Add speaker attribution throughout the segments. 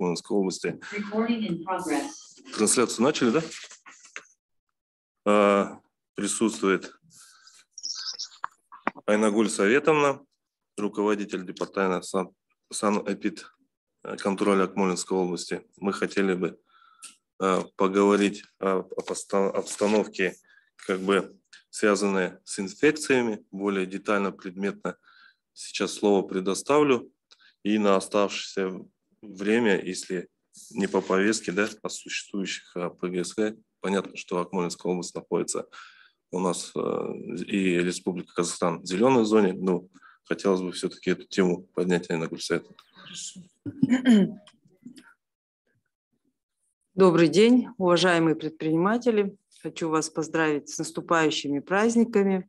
Speaker 1: Акмолинской области. Трансляцию начали, да? А, присутствует Айнагуль Советовна, руководитель департамента сан, санэпид э, контроля Акмолинской области. Мы хотели бы а, поговорить о обстановке, как бы связанной с инфекциями, более детально, предметно. Сейчас слово предоставлю. И на оставшееся время, если не по повестке, да, а существующих а, ПГСХ, понятно, что Акмолинская область находится у нас а, и Республика Казахстан в зеленой зоне, но хотелось бы все-таки эту тему поднять на Гульсайт.
Speaker 2: Добрый день, уважаемые предприниматели. Хочу вас поздравить с наступающими праздниками.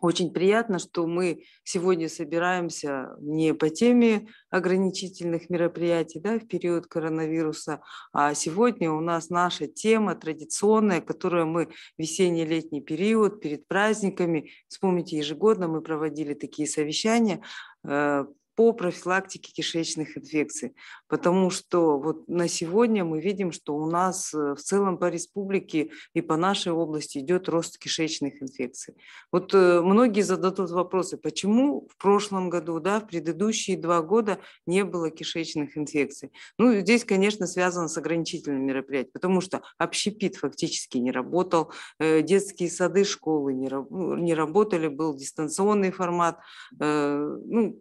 Speaker 2: Очень приятно, что мы сегодня собираемся не по теме ограничительных мероприятий да, в период коронавируса, а сегодня у нас наша тема традиционная, которую мы весенне-летний период перед праздниками, вспомните, ежегодно мы проводили такие совещания э, по профилактике кишечных инфекций, потому что вот на сегодня мы видим, что у нас э, в целом по республике и по нашей области идет рост кишечных инфекций. Вот э, многие зададут вопросы, почему в прошлом году, да, в предыдущие два года не было кишечных инфекций. Ну, здесь, конечно, связано с ограничительными мероприятиями, потому что общепит фактически не работал, э, детские сады, школы ну, не работали, был дистанционный формат, ну,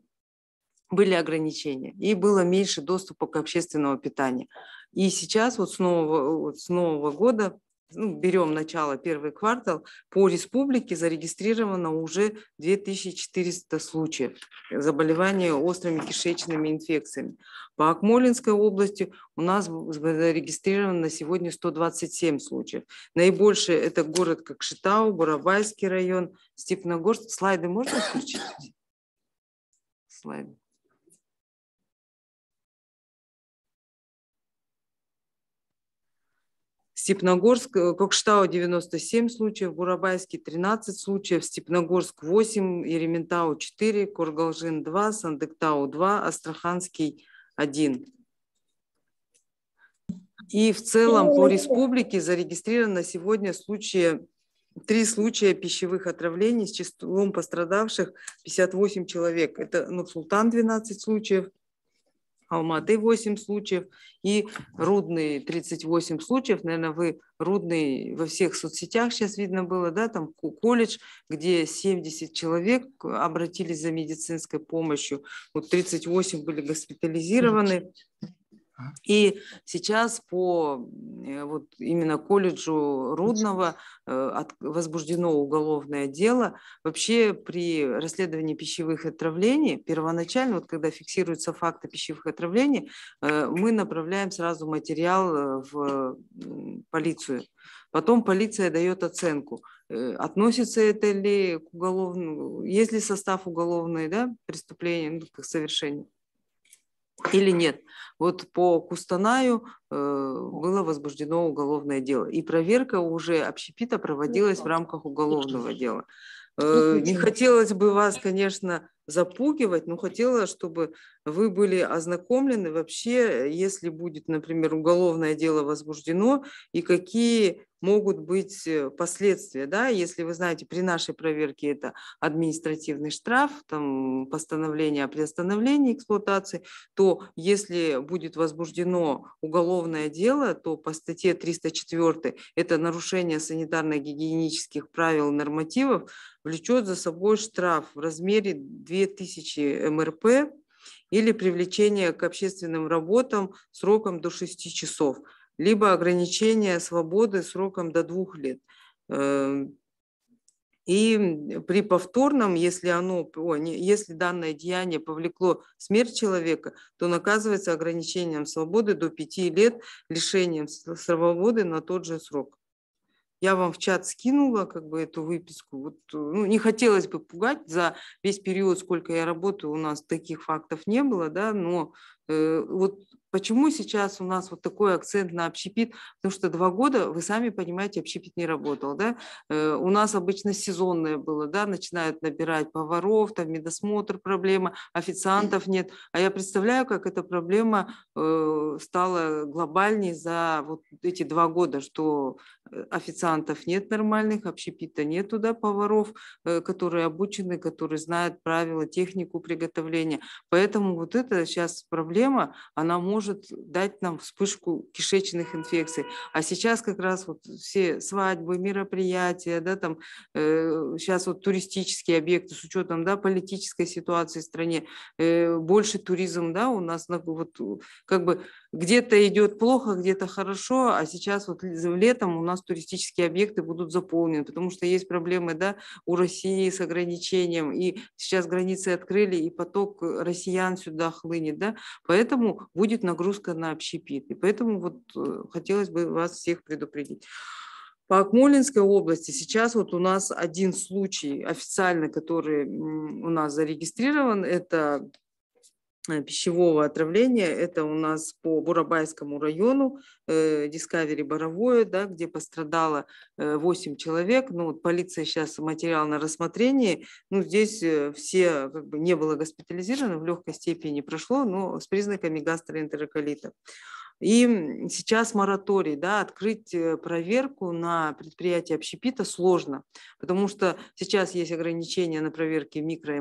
Speaker 2: были ограничения и было меньше доступа к общественному питанию. И сейчас вот с нового, вот с нового года ну, берем начало, первый квартал, по республике зарегистрировано уже 2400 случаев заболевания острыми кишечными инфекциями. По Акмолинской области у нас зарегистрировано на сегодня 127 случаев. Наибольший это город Кокшетау, Бурабайский район, Степногорск. Слайды можно включить? Слайды. Степногорск, э, Кокштау 97 случаев, Бурабайский 13 случаев, Степногорск 8, Ерементау 4, Кургалжин 2, Сандыктау 2, Астраханский 1. И в целом по республике зарегистрировано сегодня случаи, три случая пищевых отравлений с числом пострадавших 58 человек. Это Нур-Султан 12 случаев, Алматы 8 случаев и Рудный 38 случаев. Наверное, вы Рудный во всех соцсетях сейчас видно было, да, там колледж, где 70 человек обратились за медицинской помощью, вот 38 были госпитализированы. И сейчас по э, вот именно колледжу Рудного э, возбуждено уголовное дело. Вообще при расследовании пищевых отравлений, первоначально, вот когда фиксируются факты пищевых отравлений, э, мы направляем сразу материал в полицию. Потом полиция дает оценку, относится это ли к уголовному, есть ли состав уголовной да, преступления, ну, как совершения или нет. Вот по Кустанаю э, было возбуждено уголовное дело. И проверка уже общепита проводилась в рамках уголовного дела. Э, не хотелось бы вас, конечно, запугивать, но хотела, чтобы вы были ознакомлены вообще, если будет, например, уголовное дело возбуждено, и какие могут быть э, последствия, да, если вы знаете, при нашей проверке это административный штраф, там постановление о приостановлении эксплуатации, то если будет возбуждено уголовное дело, то по статье 304 это нарушение санитарно-гигиенических правил и нормативов влечет за собой штраф в размере 2000 МРП или привлечение к общественным работам сроком до 6 часов – либо ограничение свободы сроком до двух лет. Эм, и при повторном, если, оно, если данное деяние повлекло смерть человека, то наказывается ограничением свободы до пяти лет, лишением свободы на тот же срок. Я вам в чат скинула как бы эту выписку. Вот, ну, не хотелось бы пугать за весь период, сколько я работаю, у нас таких фактов не было, да, но Э, вот Почему сейчас у нас вот такой акцент на общепит? Потому что два года, вы сами понимаете, общепит не работал. Да? Э, у нас обычно сезонное было, да? начинают набирать поваров, там медосмотр проблема, официантов нет. А я представляю, как эта проблема э, стала глобальней за вот эти два года, что э, официантов нет нормальных, общепита нету, да, поваров, которые обучены, которые знают правила, технику приготовления. Поэтому вот это сейчас проблема, она может может дать нам вспышку кишечных инфекций. А сейчас как раз вот все свадьбы, мероприятия, да, там э, сейчас вот туристические объекты с учетом да, политической ситуации в стране, э, больше туризм, да, у нас вот как бы где-то идет плохо, где-то хорошо, а сейчас вот летом у нас туристические объекты будут заполнены, потому что есть проблемы да, у России с ограничением, и сейчас границы открыли, и поток россиян сюда хлынет, да, поэтому будет нагрузка на общепит, и поэтому вот э, хотелось бы вас всех предупредить. По Акмолинской области сейчас вот у нас один случай официально, который у нас зарегистрирован, это Э, пищевого отравления. Это у нас по Бурабайскому району, э, Discovery Боровое, да, где пострадало 8 э, человек. Ну, вот полиция сейчас материал на рассмотрении. Ну, здесь все как бы не было госпитализировано, в легкой степени прошло, но с признаками гастроэнтероколита. И сейчас мораторий, да, открыть э, проверку на предприятии общепита сложно, потому что сейчас есть ограничения на проверки микро и,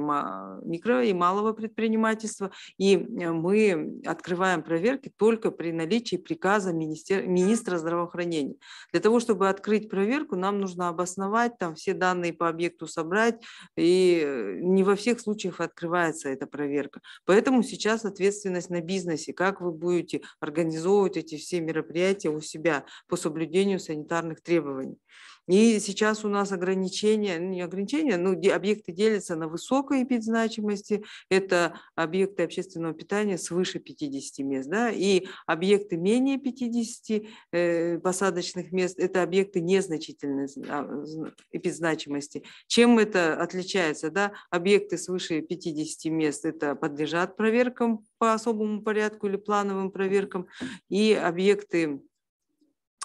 Speaker 2: микро и малого предпринимательства, и э, мы открываем проверки только при наличии приказа министер, министра здравоохранения. Для того, чтобы открыть проверку, нам нужно обосновать, там все данные по объекту собрать, и э, не во всех случаях открывается эта проверка. Поэтому сейчас ответственность на бизнесе, как вы будете организовывать организовывать эти все мероприятия у себя по соблюдению санитарных требований. И сейчас у нас ограничения, ну, не ограничения, но объекты делятся на высокой эпидзначимости, это объекты общественного питания свыше 50 мест, да, и объекты менее 50 э, посадочных мест, это объекты незначительной а, эпидзначимости. Чем это отличается? Да? Объекты свыше 50 мест это подлежат проверкам по особому порядку или плановым проверкам, и объекты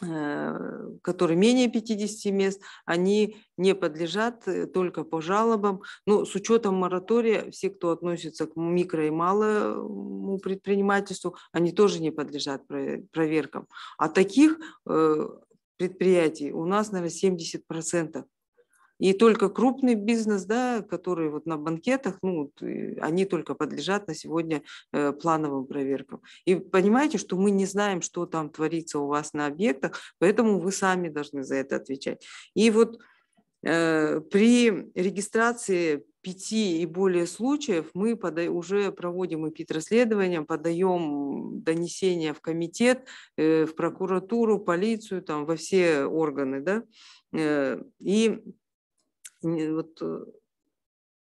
Speaker 2: которые менее 50 мест, они не подлежат э, только по жалобам. Но с учетом моратория, все, кто относится к микро и малому предпринимательству, они тоже не подлежат проверкам. А таких э, предприятий у нас, наверное, 70 процентов. И только крупный бизнес, да, который вот на банкетах, ну, они только подлежат на сегодня э, плановым проверкам. И понимаете, что мы не знаем, что там творится у вас на объектах, поэтому вы сами должны за это отвечать. И вот э, при регистрации пяти и более случаев мы пода- уже проводим эпид-расследование, подаем донесения в комитет, э, в прокуратуру, полицию, там, во все органы. Да? Э, и вот э,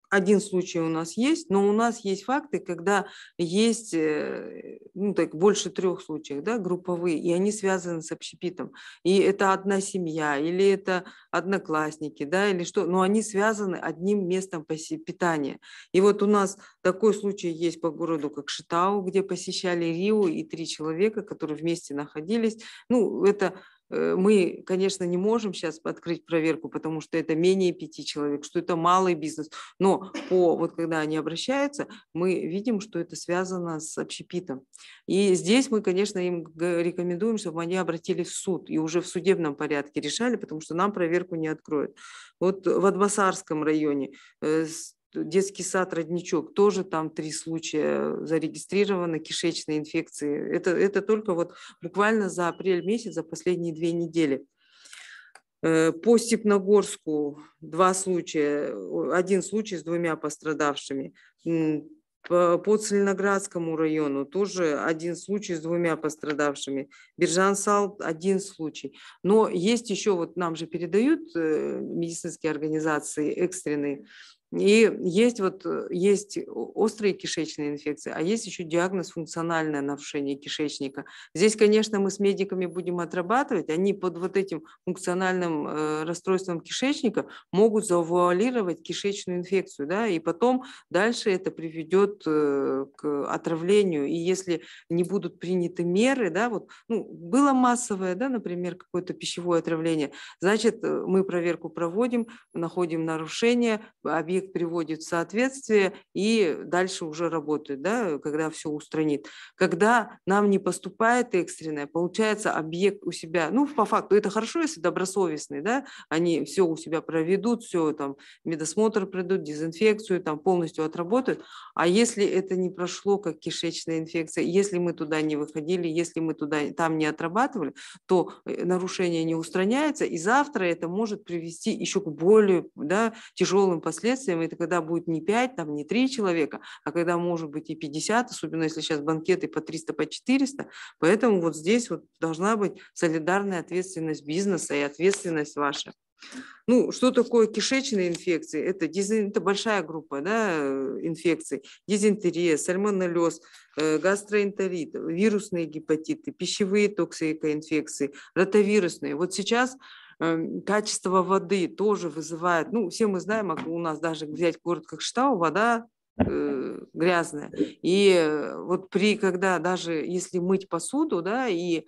Speaker 2: один случай у нас есть, но у нас есть факты, когда есть э, ну, так, больше трех случаев, да, групповые, и они связаны с общепитом. И это одна семья, или это одноклассники, да, или что, но они связаны одним местом питания. И вот у нас такой случай есть по городу, как Шитау, где посещали Рио, и три человека, которые вместе находились. Ну, это мы, конечно, не можем сейчас открыть проверку, потому что это менее пяти человек, что это малый бизнес. Но по, вот когда они обращаются, мы видим, что это связано с общепитом. И здесь мы, конечно, им рекомендуем, чтобы они обратились в суд и уже в судебном порядке решали, потому что нам проверку не откроют. Вот в Адбасарском районе э, детский сад «Родничок», тоже там три случая зарегистрированы кишечной инфекции. Это, это только вот буквально за апрель месяц, за последние две недели. Э, по Степногорску два случая, один случай с двумя пострадавшими. По Целиноградскому району тоже один случай с двумя пострадавшими. Биржан-Сал один случай. Но есть еще, вот нам же передают э, медицинские организации экстренные, И есть вот э, есть острые кишечные инфекции, а есть еще диагноз функциональное нарушение кишечника. Здесь, конечно, мы с медиками будем отрабатывать, они под вот этим функциональным э, расстройством кишечника могут завуалировать кишечную инфекцию, да, и потом дальше это приведет э, к отравлению. И если не будут приняты меры, да, вот, ну, было массовое, да, например, какое-то пищевое отравление, значит, мы проверку проводим, находим нарушение, объект объект приводит в соответствие и дальше уже работает, да, когда все устранит. Когда нам не поступает экстренное, получается объект у себя, ну, по факту, это хорошо, если добросовестный, да, они все у себя проведут, все там, медосмотр пройдут, дезинфекцию там полностью отработают, а если это не прошло как кишечная инфекция, если мы туда не выходили, если мы туда, там не отрабатывали, то э, нарушение не устраняется, и завтра это может привести еще к более да, тяжелым последствиям, удовольствием, это когда будет не 5, там, не 3 человека, а когда может быть и 50, особенно если сейчас банкеты по 300, по 400. Поэтому вот здесь вот должна быть солидарная ответственность бизнеса и ответственность ваша. Ну, что такое кишечные инфекции? Это, это большая группа да, инфекций. Дизентерия, сальмонеллез, э, гастроэнтерит, вирусные гепатиты, пищевые токсикоинфекции, ротовирусные. Вот сейчас качество воды тоже вызывает, ну, все мы знаем, у нас даже взять город как Штау, вода э, грязная. И э, вот при, когда даже если мыть посуду, да, и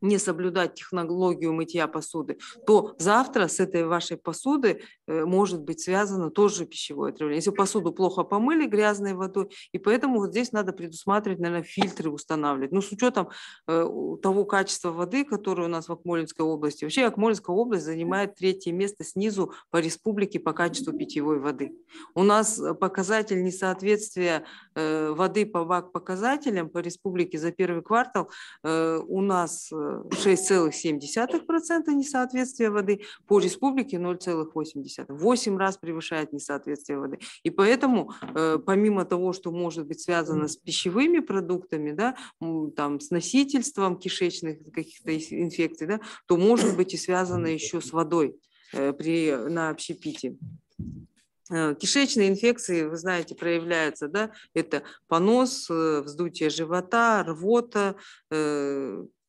Speaker 2: не соблюдать технологию мытья посуды, то завтра с этой вашей посуды э, может быть связано тоже пищевое отравление. Если посуду плохо помыли грязной водой, и поэтому вот здесь надо предусматривать, наверное, фильтры устанавливать. Но ну, с учетом э, того качества воды, которое у нас в Акмолинской области, вообще Акмолинская область занимает третье место снизу по республике по качеству питьевой воды. У нас показатель несоответствия э, воды по ВАК показателям по республике за первый квартал у нас 6,7% несоответствия воды, по республике 0,8%. 8 раз превышает несоответствие воды. И поэтому, э, помимо того, что может быть связано с пищевыми продуктами, да, там, с носительством кишечных каких-то инфекций, да, то может быть и связано еще с водой э, при, на общепите. Э, кишечные инфекции, вы знаете, проявляются, да, это понос, вздутие живота, рвота,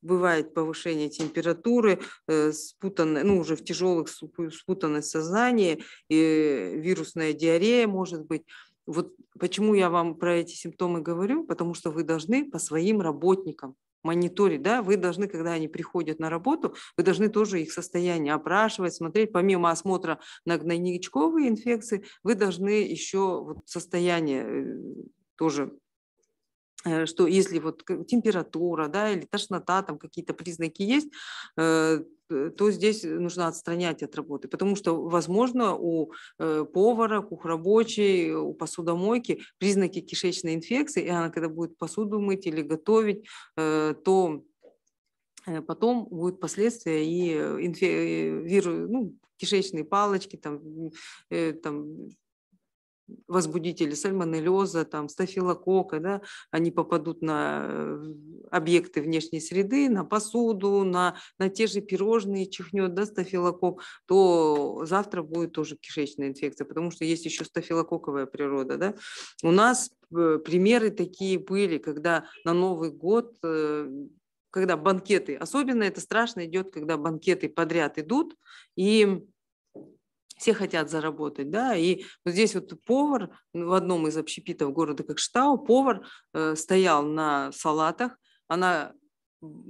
Speaker 2: бывает повышение температуры, э, спутанное, ну, уже в тяжелых спутанность сознания, и вирусная диарея может быть. Вот почему я вам про эти симптомы говорю, потому что вы должны по своим работникам мониторить, да, вы должны, когда они приходят на работу, вы должны тоже их состояние опрашивать, смотреть, помимо осмотра на гнойничковые инфекции, вы должны еще вот состояние э, тоже Э, что если вот температура, да, или тошнота, там какие-то признаки есть, э, то здесь нужно отстранять от работы, потому что, возможно, у э, повара, кухрабочей, у посудомойки признаки кишечной инфекции, и она когда будет посуду мыть или готовить, то потом будут последствия и инфе- вирус, ну, кишечные палочки, там, там возбудители сальмонеллеза, там, стафилококка, да, они попадут на э, объекты внешней среды, на посуду, на, на те же пирожные чихнет да, стафилокок, то завтра будет тоже кишечная инфекция, потому что есть еще стафилококковая природа. Да. У нас э, примеры такие были, когда на Новый год э, когда банкеты, особенно это страшно идет, когда банкеты подряд идут, и все хотят заработать, да, и вот здесь вот повар в одном из общепитов города Кокштау, повар э, стоял на салатах, она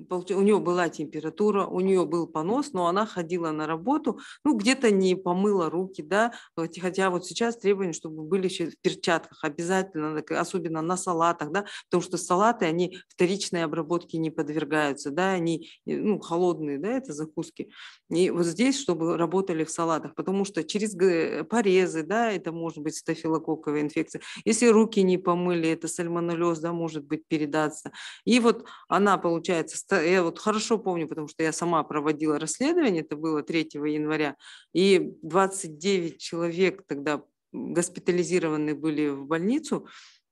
Speaker 2: у нее была температура, у нее был понос, но она ходила на работу, ну, где-то не помыла руки, да, хотя вот сейчас требование, чтобы были еще в перчатках обязательно, особенно на салатах, да, потому что салаты, они вторичной обработке не подвергаются, да, они, ну, холодные, да, это закуски. И вот здесь, чтобы работали в салатах, потому что через порезы, да, это может быть стафилококковая инфекция. Если руки не помыли, это сальмонеллез, да, может быть передаться. И вот она, получается, получается, я вот хорошо помню, потому что я сама проводила расследование, это было 3 января, и 29 человек тогда госпитализированы были в больницу,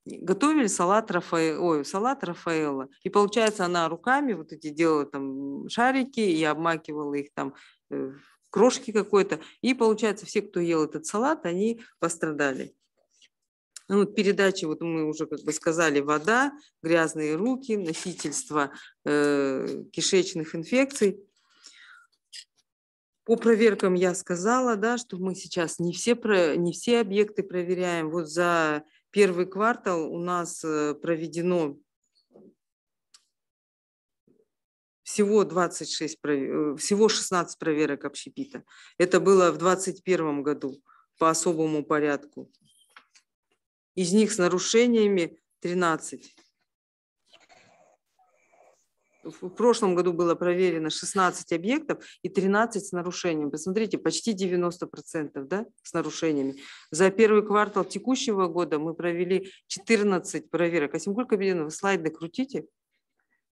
Speaker 2: готовили салат Рафаэла, ой, салат Рафаэла. И получается, она руками вот эти делала там шарики и обмакивала их там э, крошки какой-то. И получается, все, кто ел этот салат, они пострадали. Ну, передачи, вот мы уже как бы сказали, вода, грязные руки, носительство э, кишечных инфекций. По проверкам я сказала, да, что мы сейчас не все, про, не все объекты проверяем. Вот за первый квартал у нас э, проведено всего 26, э, всего 16 проверок общепита. Это было в 2021 году по особому порядку. Из них с нарушениями 13. В прошлом году было проверено 16 объектов и 13 с нарушением. Посмотрите, почти 90% да, с нарушениями. За первый квартал текущего года мы провели 14 проверок. А Асимгуль Кабединов, вы слайды крутите.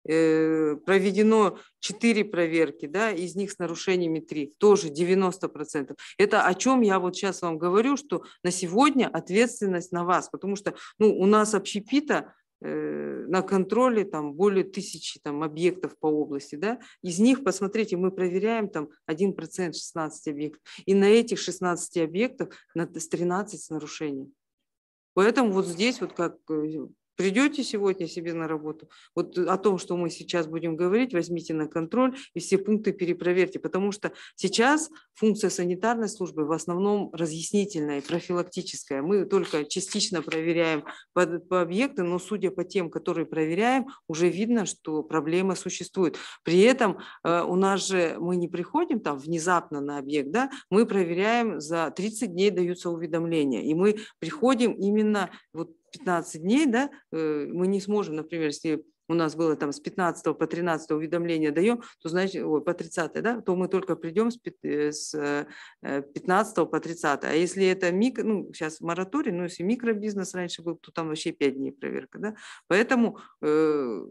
Speaker 2: Э, проведено 4 проверки, да, из них с нарушениями 3, тоже 90%. Это о чем я вот сейчас вам говорю, что на сегодня ответственность на вас, потому что ну, у нас общепита э, на контроле там более тысячи там, объектов по области, да, из них, посмотрите, мы проверяем там 1% 16 объектов, и на этих 16 объектов на 13 с нарушением. Поэтому вот здесь вот как э, Придете сегодня себе на работу, вот о том, что мы сейчас будем говорить, возьмите на контроль и все пункты перепроверьте, потому что сейчас функция санитарной службы в основном разъяснительная, профилактическая. Мы только частично проверяем по, по объекту, но судя по тем, которые проверяем, уже видно, что проблема существует. При этом э, у нас же мы не приходим там внезапно на объект, да, мы проверяем за 30 дней даются уведомления, и мы приходим именно вот 15 дней, да, э, мы не сможем, например, если у нас было там с 15 по 13 уведомление даем, то значит, ой, по 30, да, то мы только придем с 15 э, по 30. А если это микро, ну, сейчас мораторий, ну, если микробизнес раньше был, то там вообще 5 дней проверка, да. Поэтому э,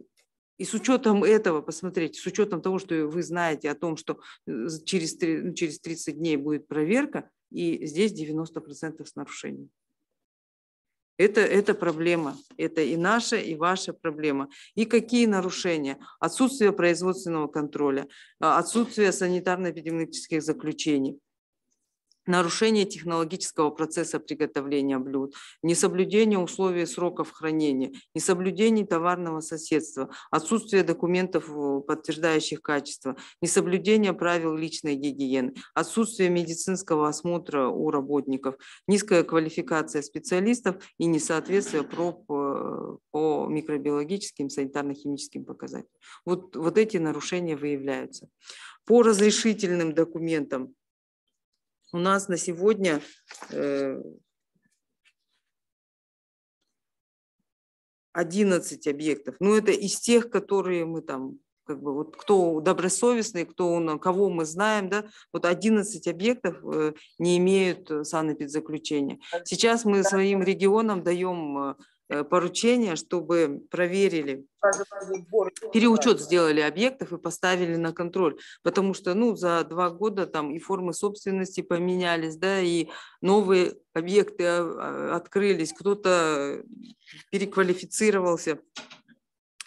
Speaker 2: и с учетом этого, посмотрите, с учетом того, что вы знаете о том, что через, ну, через 30 дней будет проверка, и здесь 90% с нарушением. Это, это проблема. Это и наша, и ваша проблема. И какие нарушения? Отсутствие производственного контроля, а, отсутствие санитарно-эпидемиологических заключений, нарушение технологического процесса приготовления блюд, несоблюдение условий сроков хранения, несоблюдение товарного соседства, отсутствие документов, э, подтверждающих качество, несоблюдение правил личной гигиены, отсутствие медицинского осмотра у работников, низкая квалификация специалистов и несоответствие проб э, по микробиологическим, санитарно-химическим показателям. Вот, вот эти нарушения выявляются. По разрешительным документам у нас на сегодня э, 11 объектов. Ну, это из тех, которые мы там, как бы, вот кто добросовестный, кто, кого мы знаем, да, вот 11 объектов э, не имеют санэпидзаключения. Сейчас мы своим регионам даем Э, поручение, чтобы проверили, переучет сделали объектов и поставили на контроль, потому что ну, за два года там и формы собственности поменялись, да, и новые объекты а, а, открылись, кто-то переквалифицировался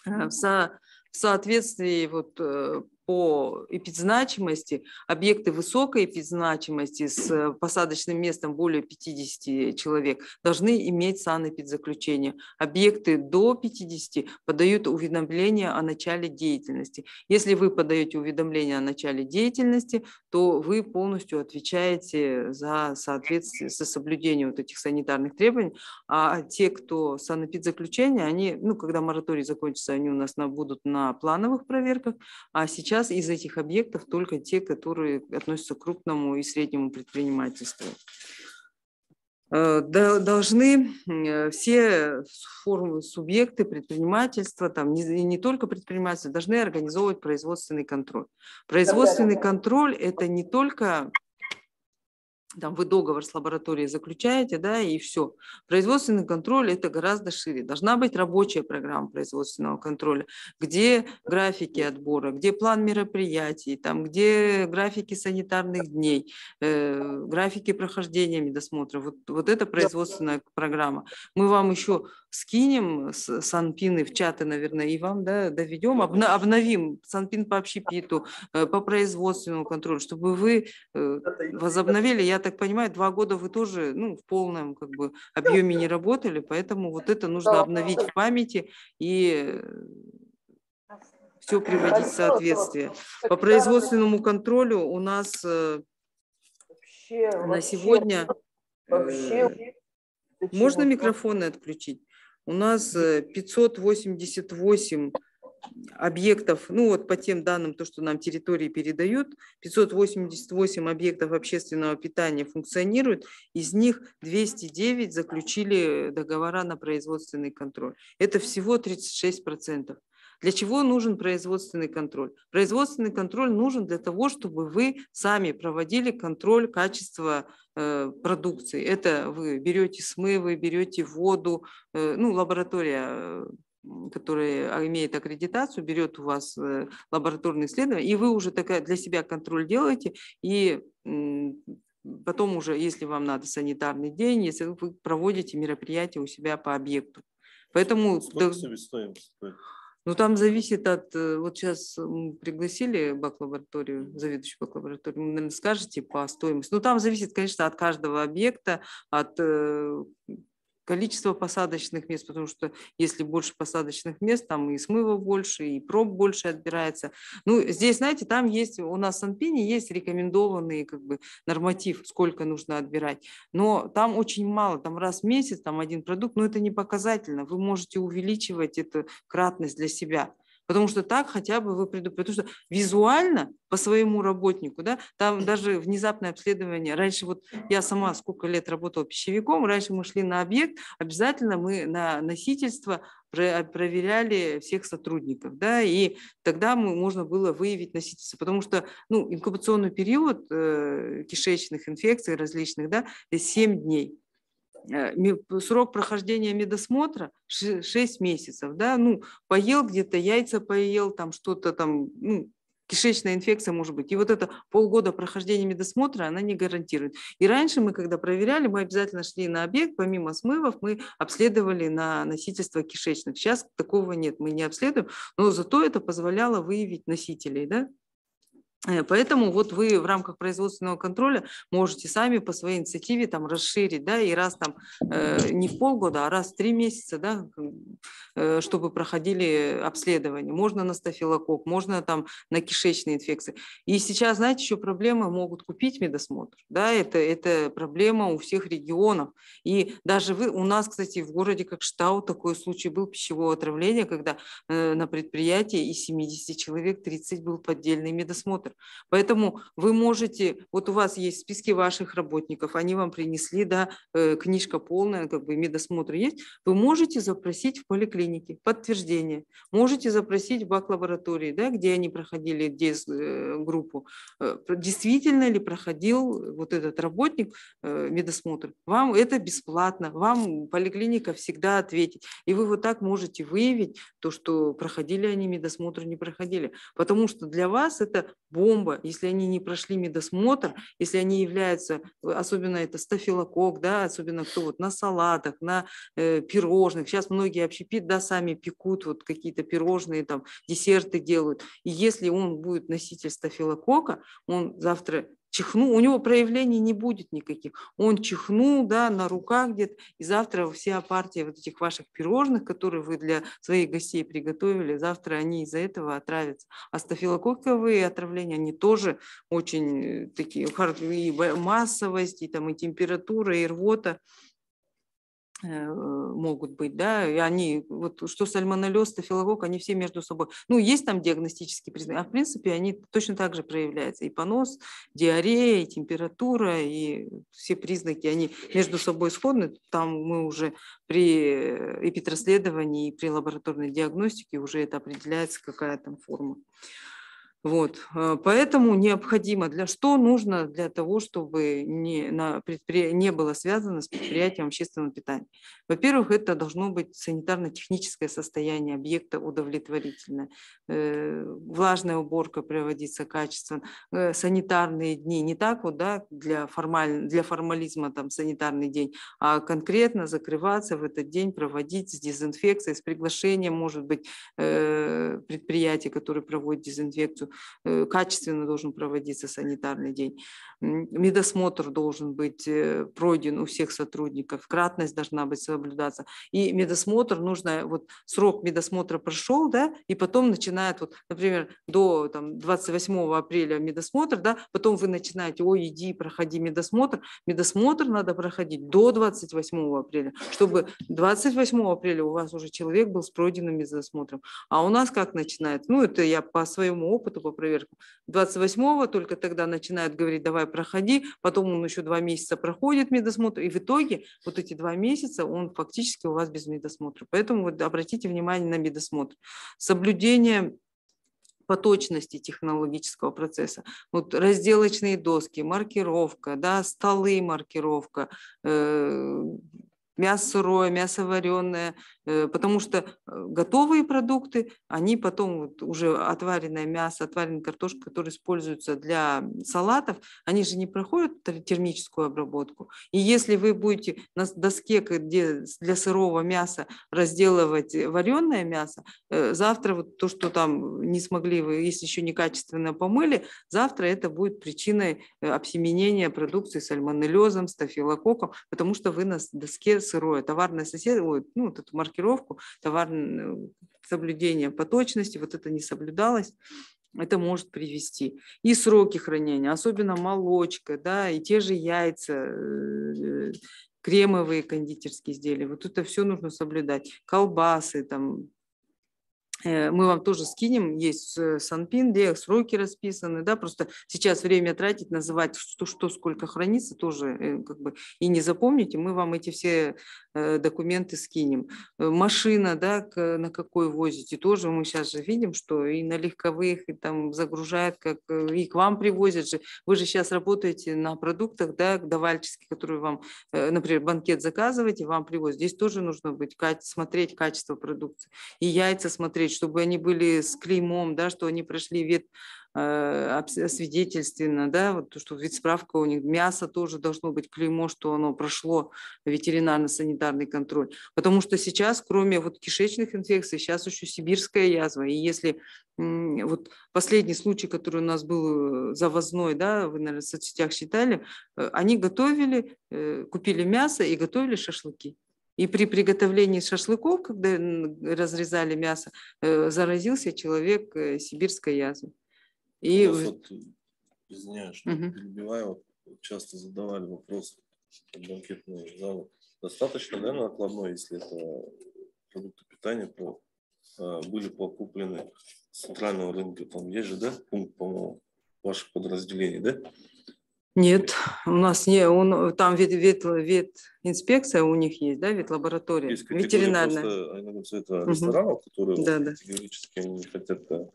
Speaker 2: э, в, со, в соответствии вот э, по эпидзначимости, объекты высокой эпидзначимости с э, посадочным местом более 50 человек должны иметь санэпидзаключение. Объекты до 50 подают уведомление о начале деятельности. Если вы подаете уведомление о начале деятельности, то вы полностью отвечаете за соответствие, за соблюдение вот этих санитарных требований. А те, кто санэпидзаключение, они, ну, когда мораторий закончится, они у нас на, будут на плановых проверках, а сейчас сейчас из этих объектов только те, которые относятся к крупному и среднему предпринимательству. Э, должны э, все формы, субъекты предпринимательства, там, не, не только предпринимательства, должны организовывать производственный контроль. Производственный контроль – это не только там вы договор с лабораторией заключаете, да, и все. Производственный контроль – это гораздо шире. Должна быть рабочая программа производственного контроля, где графики отбора, где план мероприятий, там, где графики санитарных дней, э, графики прохождения медосмотра. Вот, вот это производственная программа. Мы вам еще скинем санпины в чаты, наверное, и вам да, доведем, обна обновим санпин по общепиту, э, по производственному контролю, чтобы вы э, возобновили. Я так понимаю, два года вы тоже ну, в полном как бы, объеме не работали, поэтому вот это нужно обновить в памяти и все приводить в соответствие. По производственному контролю у нас э, на сегодня... Можно микрофоны отключить? У нас 588 объектов, ну вот по тем данным, то, что нам территории передают, 588 объектов общественного питания функционируют, из них 209 заключили договора на производственный контроль. Это всего 36%. Для чего нужен производственный контроль? Производственный контроль нужен для того, чтобы вы сами проводили контроль качества э, продукции. Это вы берете смывы, берете воду, э, ну, лаборатория э, который а, имеет аккредитацию, берет у вас э, лабораторные исследования, и вы уже такая для себя контроль делаете, и потом уже, если вам надо санитарный день, если вы проводите мероприятие у себя по объекту. Поэтому... Сколько себестоимость Ну, там зависит от... Э, вот сейчас пригласили бак-лабораторию, заведующую бак-лабораторию, вы, наверное, скажете по стоимости. Ну, там зависит, конечно, от каждого объекта, от э, количество посадочных мест, потому что если больше посадочных мест, там и смыва больше, и проб больше отбирается. Ну, здесь, знаете, там есть, у нас в Санпине есть рекомендованный как бы норматив, сколько нужно отбирать, но там очень мало, там раз в месяц, там один продукт, но это не показательно, вы можете увеличивать эту кратность для себя. Потому что так хотя бы вы предупредите. Потому что визуально по своему работнику, да, там даже внезапное обследование. Раньше вот я сама сколько лет работала пищевиком, раньше мы шли на объект, обязательно мы на носительство проверяли всех сотрудников, да, и тогда мы, можно было выявить носительство, потому что, ну, инкубационный период э, кишечных инфекций различных, да, 7 дней. Э, срок прохождения медосмотра 6 месяцев, да, ну, поел где-то, яйца поел, там что-то там, ну, кишечная инфекция может быть. И вот это полгода прохождения медосмотра она не гарантирует. И раньше мы, когда проверяли, мы обязательно шли на объект, помимо смывов, мы обследовали на носительство кишечных. Сейчас такого нет, мы не обследуем, но зато это позволяло выявить носителей, да, поэтому вот вы в рамках производственного контроля можете сами по своей инициативе там расширить, да, и раз там э, не в полгода, а раз в три месяца, да, э, чтобы проходили обследование. Можно на стафилококк, можно там на кишечные инфекции. И сейчас, знаете, еще проблемы могут купить медосмотр, да, это, это проблема у всех регионов. И даже вы, у нас, кстати, в городе как Штау такой случай был пищевого отравления, когда э, на предприятии из 70 человек 30 был поддельный медосмотр медосмотр. Поэтому вы можете, вот у вас есть списки ваших работников, они вам принесли, да, э, книжка полная, как бы медосмотр есть, вы можете запросить в поликлинике подтверждение, можете запросить в бак-лаборатории, да, где они проходили ДЕС-группу, э, действительно ли проходил вот этот работник э, медосмотр. Вам это бесплатно, вам поликлиника всегда ответит. И вы вот так можете выявить то, что проходили они медосмотр, не проходили. Потому что для вас это бомба, если они не прошли медосмотр, если они являются, особенно это стафилокок, да, особенно кто вот на салатах, на э, пирожных. Сейчас многие общепит, да, сами пекут вот какие-то пирожные, там, десерты делают. И если он будет носитель стафилокока, он завтра чихнул, у него проявлений не будет никаких. Он чихнул, да, на руках где-то, и завтра вся партия вот этих ваших пирожных, которые вы для своих гостей приготовили, завтра они из-за этого отравятся. А стафилококковые отравления, они тоже очень э, такие, и массовость, и там и температура, и рвота. Э, могут быть, да, и они, вот что сальмонеллез, стафилококк, они все между собой, ну, есть там диагностические признаки, а в принципе они точно так же проявляются, и понос, диарея, и температура, и все признаки, они между собой сходны, там мы уже при эпитрасследовании и при лабораторной диагностике уже это определяется, какая там форма. Вот, э, поэтому необходимо, для что нужно для того, чтобы не, на предпри... не было связано с предприятием общественного питания. Во-первых, это должно быть санитарно-техническое состояние объекта удовлетворительное. Э, влажная уборка проводиться качественно, э, санитарные дни, не так вот, да, для, формаль... для формализма там санитарный день, а конкретно закрываться в этот день, проводить с дезинфекцией, с приглашением, может быть, предприятия, которые проводят дезинфекцию, Э, качественно должен проводиться санитарный день. Медосмотр должен быть э, пройден у всех сотрудников, кратность должна быть соблюдаться. И медосмотр нужно, вот срок медосмотра прошел, да, и потом начинает, вот, например, до там, 28 апреля медосмотр, да, потом вы начинаете, ой, иди, проходи медосмотр. Медосмотр надо проходить до 28 апреля, чтобы 28 апреля у вас уже человек был с пройденным медосмотром. А у нас как начинает? Ну, это я по своему опыту работу по проверкам. 28-го только тогда начинают говорить, давай проходи, потом он еще два месяца проходит медосмотр, и в итоге вот эти два месяца он фактически у вас без медосмотра. Поэтому вот обратите внимание на медосмотр. Соблюдение по точности технологического процесса. Вот разделочные доски, маркировка, да, столы маркировка, э, мясо сырое, мясо вареное, Э, потому что э, готовые продукты, они потом вот уже отваренное мясо, отваренная картошка, которые используются для салатов, они же не проходят термическую обработку. И если вы будете на доске, где для сырого мяса разделывать вареное мясо, э, завтра вот то, что там не смогли вы, если еще некачественно помыли, завтра это будет причиной обсеменения продукции сальмонеллезом, стафилококком, потому что вы на доске сырое. Товарное сосед, ой, ну, вот эту маркировку маркировку, товар, соблюдение по точности, вот это не соблюдалось, это может привести. И сроки хранения, особенно молочка, да, и те же яйца, э, кремовые кондитерские изделия. Вот это все нужно соблюдать. Колбасы, там, мы вам тоже скинем, есть Санпин, где сроки расписаны, да, просто сейчас время тратить, называть, что, что сколько хранится, тоже э, как бы и не запомните, мы вам эти все э, документы скинем. Машина, да, на какой возите, тоже мы сейчас же видим, что и на легковых, и там загружают, как и к вам привозят же. Вы же сейчас работаете на продуктах, да, давальческих, которые вам, например, банкет заказываете, вам привозят. Здесь тоже нужно быть, смотреть качество продукции. И яйца смотреть, смотреть, чтобы они были с клеймом, да, что они прошли вид э, свидетельственно, да, вот, что вид справка у них, мясо тоже должно быть клеймо, что оно прошло ветеринарно-санитарный контроль. Потому что сейчас, кроме вот кишечных инфекций, сейчас еще сибирская язва. И если вот последний случай, который у нас был э, завозной, да, вы, наверное, в соцсетях считали, э, они готовили, купили мясо и готовили шашлыки. И при приготовлении шашлыков, когда разрезали мясо, э, заразился человек э, сибирской язвой.
Speaker 1: И... Вот, извиняюсь, что угу. перебиваю, часто задавали вопрос по банкетному залу. Достаточно, да, накладной, если это продукты питания, а, были покуплены с центрального рынка, там есть же, да, пункт, по-моему, ваше подразделение, да?
Speaker 2: Нет, у нас не, он, там вид, вид, вид инспекция у них есть, да, вид лаборатория, есть ветеринарная.
Speaker 1: Просто, это ресторанов, угу. которые да, да. категорически не хотят а,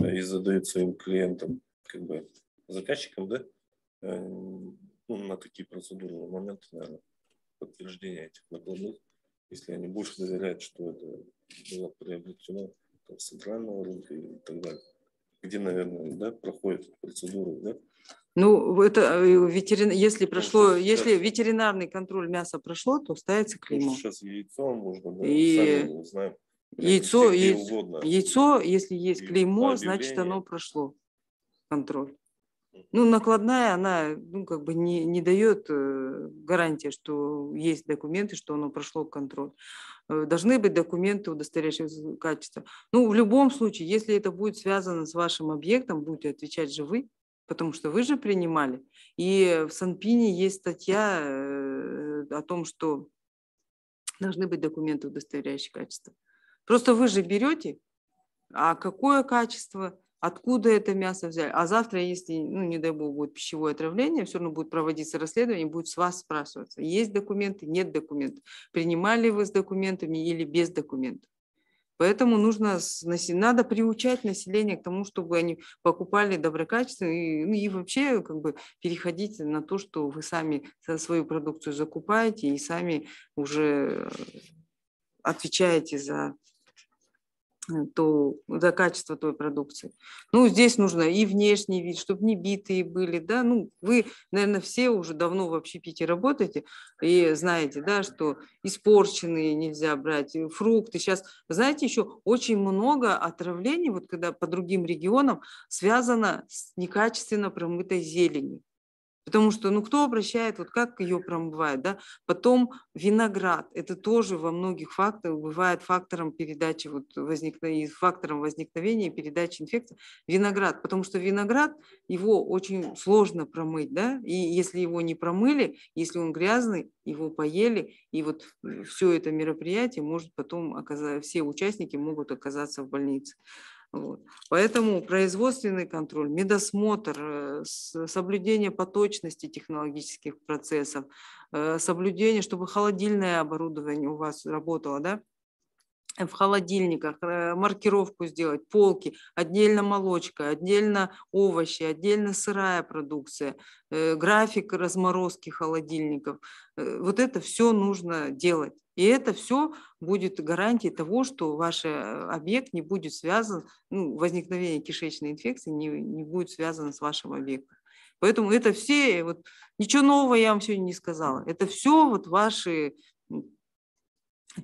Speaker 1: и задают своим клиентам, как бы заказчикам, да, э, ну, на такие процедуры моменты, наверное, подтверждения этих накладных, если они больше доверяют, что это было приобретено там, с центрального рынка и так далее, где, наверное, да, проходят процедуры, да,
Speaker 2: ну, это э, ветерин... если ну, прошло, если ветеринарный контроль мяса прошло, то ставится клеймо.
Speaker 1: Сейчас яйцо можно, да,
Speaker 2: и... сами. Яйцо, яйцо, яйцо, если есть и клеймо, значит оно прошло контроль. Ну, накладная, она ну, как бы не, не дает э, гарантии, что есть документы, что оно прошло контроль. Э, должны быть документы, удостоверяющие качество. Ну, в любом случае, если это будет связано с вашим объектом, будете отвечать же вы, потому что вы же принимали. И в Санпине есть статья э, о том, что должны быть документы, удостоверяющие качество. Просто вы же берете, а какое качество, откуда это мясо взяли. А завтра, если, ну, не дай бог, будет пищевое отравление, все равно будет проводиться расследование, будет с вас спрашиваться, есть документы, нет документов, принимали вы с документами или без документов. Поэтому нужно, надо приучать население к тому, чтобы они покупали доброкачественные и, ну, и вообще как бы переходить на то, что вы сами свою продукцию закупаете и сами уже отвечаете за то, за качество той продукции. Ну, здесь нужно и внешний вид, чтобы не битые были, да, ну, вы, наверное, все уже давно в общепите работаете и знаете, да, что испорченные нельзя брать, фрукты. Сейчас, знаете, еще очень много отравлений, вот когда по другим регионам, связано с некачественно промытой зеленью. Потому что, ну, кто обращает, вот как ее промывает, да? Потом виноград, это тоже во многих факторах бывает фактором передачи, вот возникновения, фактором возникновения передачи инфекции. Виноград, потому что виноград, его очень сложно промыть, да? И если его не промыли, если он грязный, его поели, и вот все это мероприятие может потом оказаться, все участники могут оказаться в больнице. Вот. Поэтому производственный контроль, медосмотр, э, соблюдение поточности технологических процессов, э, соблюдение, чтобы холодильное оборудование у вас работало, да, в холодильниках, э, маркировку сделать, полки, отдельно молочка, отдельно овощи, отдельно сырая продукция, график разморозки холодильников. Вот это все нужно делать. И это все будет гарантией того, что ваш э, объект не будет связан, ну, возникновение кишечной инфекции не, не будет связано с вашим объектом. Поэтому это все, вот, ничего нового я вам сегодня не сказала. Это все вот ваши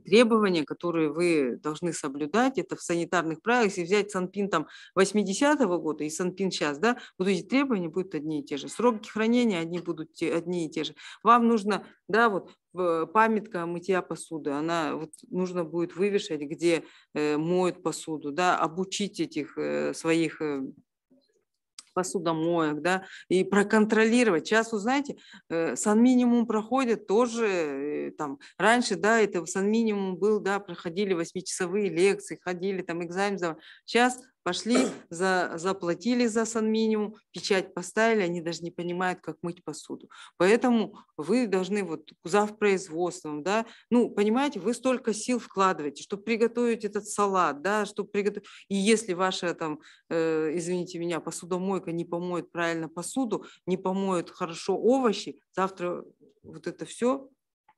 Speaker 2: требования, которые вы должны соблюдать, это в санитарных правилах, если взять Санпин там 80-го года и Санпин сейчас, да, вот эти требования будут одни и те же, сроки хранения одни будут те, одни и те же. Вам нужно, да, вот памятка мытья посуды, она вот нужно будет вывешать, где э, моют посуду, да, обучить этих э, своих э, посудомоек, да, и проконтролировать. Сейчас, вы знаете, э, сан-минимум проходит тоже, э, там, раньше, да, это сан-минимум был, да, проходили восьмичасовые лекции, ходили там экзамен. Сейчас пошли, за, заплатили за сан-минимум, печать поставили, они даже не понимают, как мыть посуду. Поэтому вы должны вот зав производством, да, ну, понимаете, вы столько сил вкладываете, чтобы приготовить этот салат, да, чтобы приготовить, и если ваша там, э, извините меня, посудомойка не помоет правильно посуду, не помоет хорошо овощи, завтра вот это все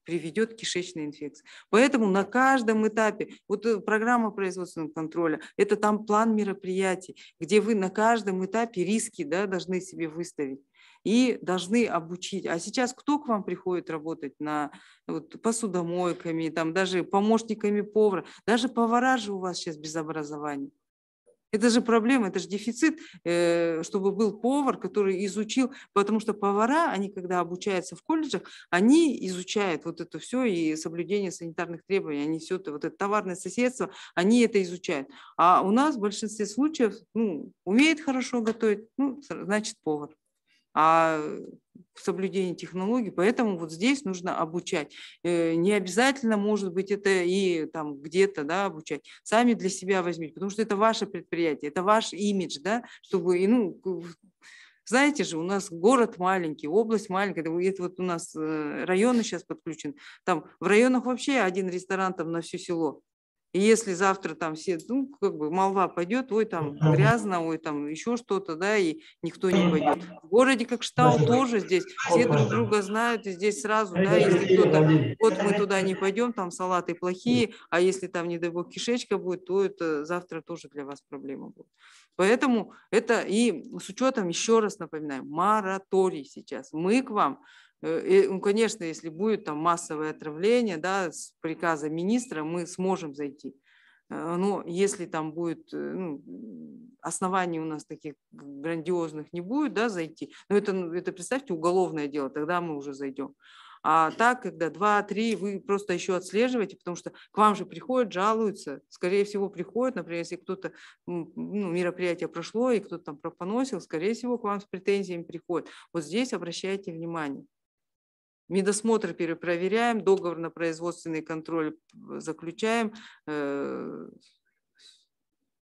Speaker 2: приведет к кишечной инфекции. Поэтому на каждом этапе, вот э, программа производственного контроля, это там план мероприятий, где вы на каждом этапе риски да, должны себе выставить и должны обучить. А сейчас кто к вам приходит работать на вот, посудомойками, там, даже помощниками повара? Даже повара же у вас сейчас без образования. Это же проблема, это же дефицит, э, чтобы был повар, который изучил, потому что повара, они когда обучаются в колледжах, они изучают вот это все и соблюдение санитарных требований, они все это, вот это товарное соседство, они это изучают. А у нас в большинстве случаев, ну, умеет хорошо готовить, ну, значит повар а соблюдение технологий, поэтому вот здесь нужно обучать. Э, не обязательно, может быть, это и там где-то да, обучать. Сами для себя возьмите, потому что это ваше предприятие, это ваш имидж, да, чтобы, ну, знаете же, у нас город маленький, область маленькая, это вот у нас э, районы сейчас подключены. Там в районах вообще один ресторан там на все село. И если завтра там все, ну, как бы молва пойдет, ой, там грязно, ой, там еще что-то, да, и никто не пойдет. В городе как Штау тоже здесь, все друг друга знают, и здесь сразу, да, если кто-то, вот мы туда не пойдем, там салаты плохие, а если там, не дай бог, кишечка будет, то это завтра тоже для вас проблема будет. Поэтому это и с учетом, еще раз напоминаю, мораторий сейчас. Мы к вам и, ну, конечно, если будет там массовое отравление, да, с приказа министра, мы сможем зайти. Э, но если там будет, э, ну, оснований у нас таких грандиозных не будет, да, зайти, но это, ну, это представьте, уголовное дело, тогда мы уже зайдем. А так, когда два-три, вы просто еще отслеживаете, потому что к вам же приходят, жалуются. Скорее всего, приходят, например, если кто-то, ну, мероприятие прошло, и кто-то там поносил, скорее всего, к вам с претензиями приходят. Вот здесь обращайте внимание. Медосмотр перепроверяем, договор на производственный контроль заключаем, э,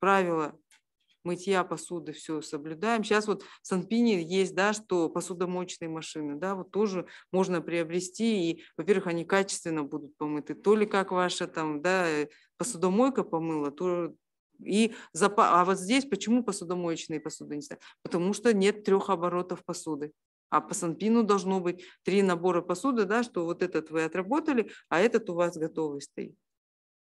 Speaker 2: правила мытья посуды, все соблюдаем. Сейчас вот в Санпине есть, да, что посудомоечные машины, да, вот тоже можно приобрести, и, во-первых, они качественно будут помыты, то ли как ваша там, да, э, посудомойка помыла, то и запа... А вот здесь почему посудомоечные посуды не ставят? Потому что нет трех оборотов посуды. А по Санпину должно быть три набора посуды, да, что вот этот вы отработали, а этот у вас готовый стоит.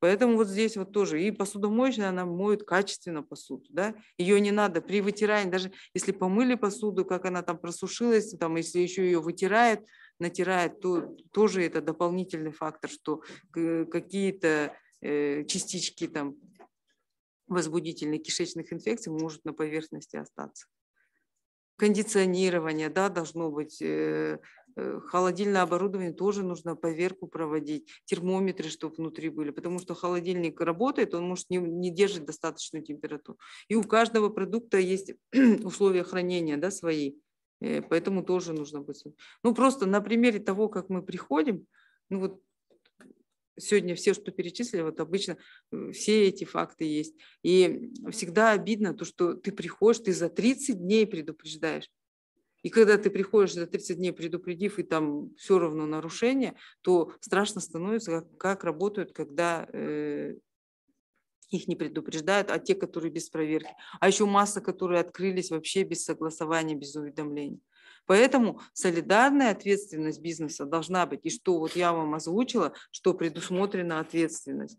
Speaker 2: Поэтому вот здесь вот тоже и посудомоечная, она моет качественно посуду, да, ее не надо при вытирании, даже если помыли посуду, как она там просушилась, там, если еще ее вытирает, натирает, то тоже это дополнительный фактор, что какие-то э, частички там возбудительных кишечных инфекций может на поверхности остаться. Кондиционирование, да, должно быть, э, э, холодильное оборудование тоже нужно поверку проводить, термометры, чтобы внутри были, потому что холодильник работает, он может не, не держать достаточную температуру. И у каждого продукта есть условия хранения да, свои, э, поэтому тоже нужно быть. Ну просто на примере того, как мы приходим, ну вот сегодня все, что перечислили, вот обычно все эти факты есть. И всегда обидно то, что ты приходишь, ты за 30 дней предупреждаешь. И когда ты приходишь за 30 дней, предупредив, и там все равно нарушение, то страшно становится, как, как работают, когда э, их не предупреждают, а те, которые без проверки. А еще масса, которые открылись вообще без согласования, без уведомления. Поэтому солидарная ответственность бизнеса должна быть. И что вот я вам озвучила, что предусмотрена ответственность.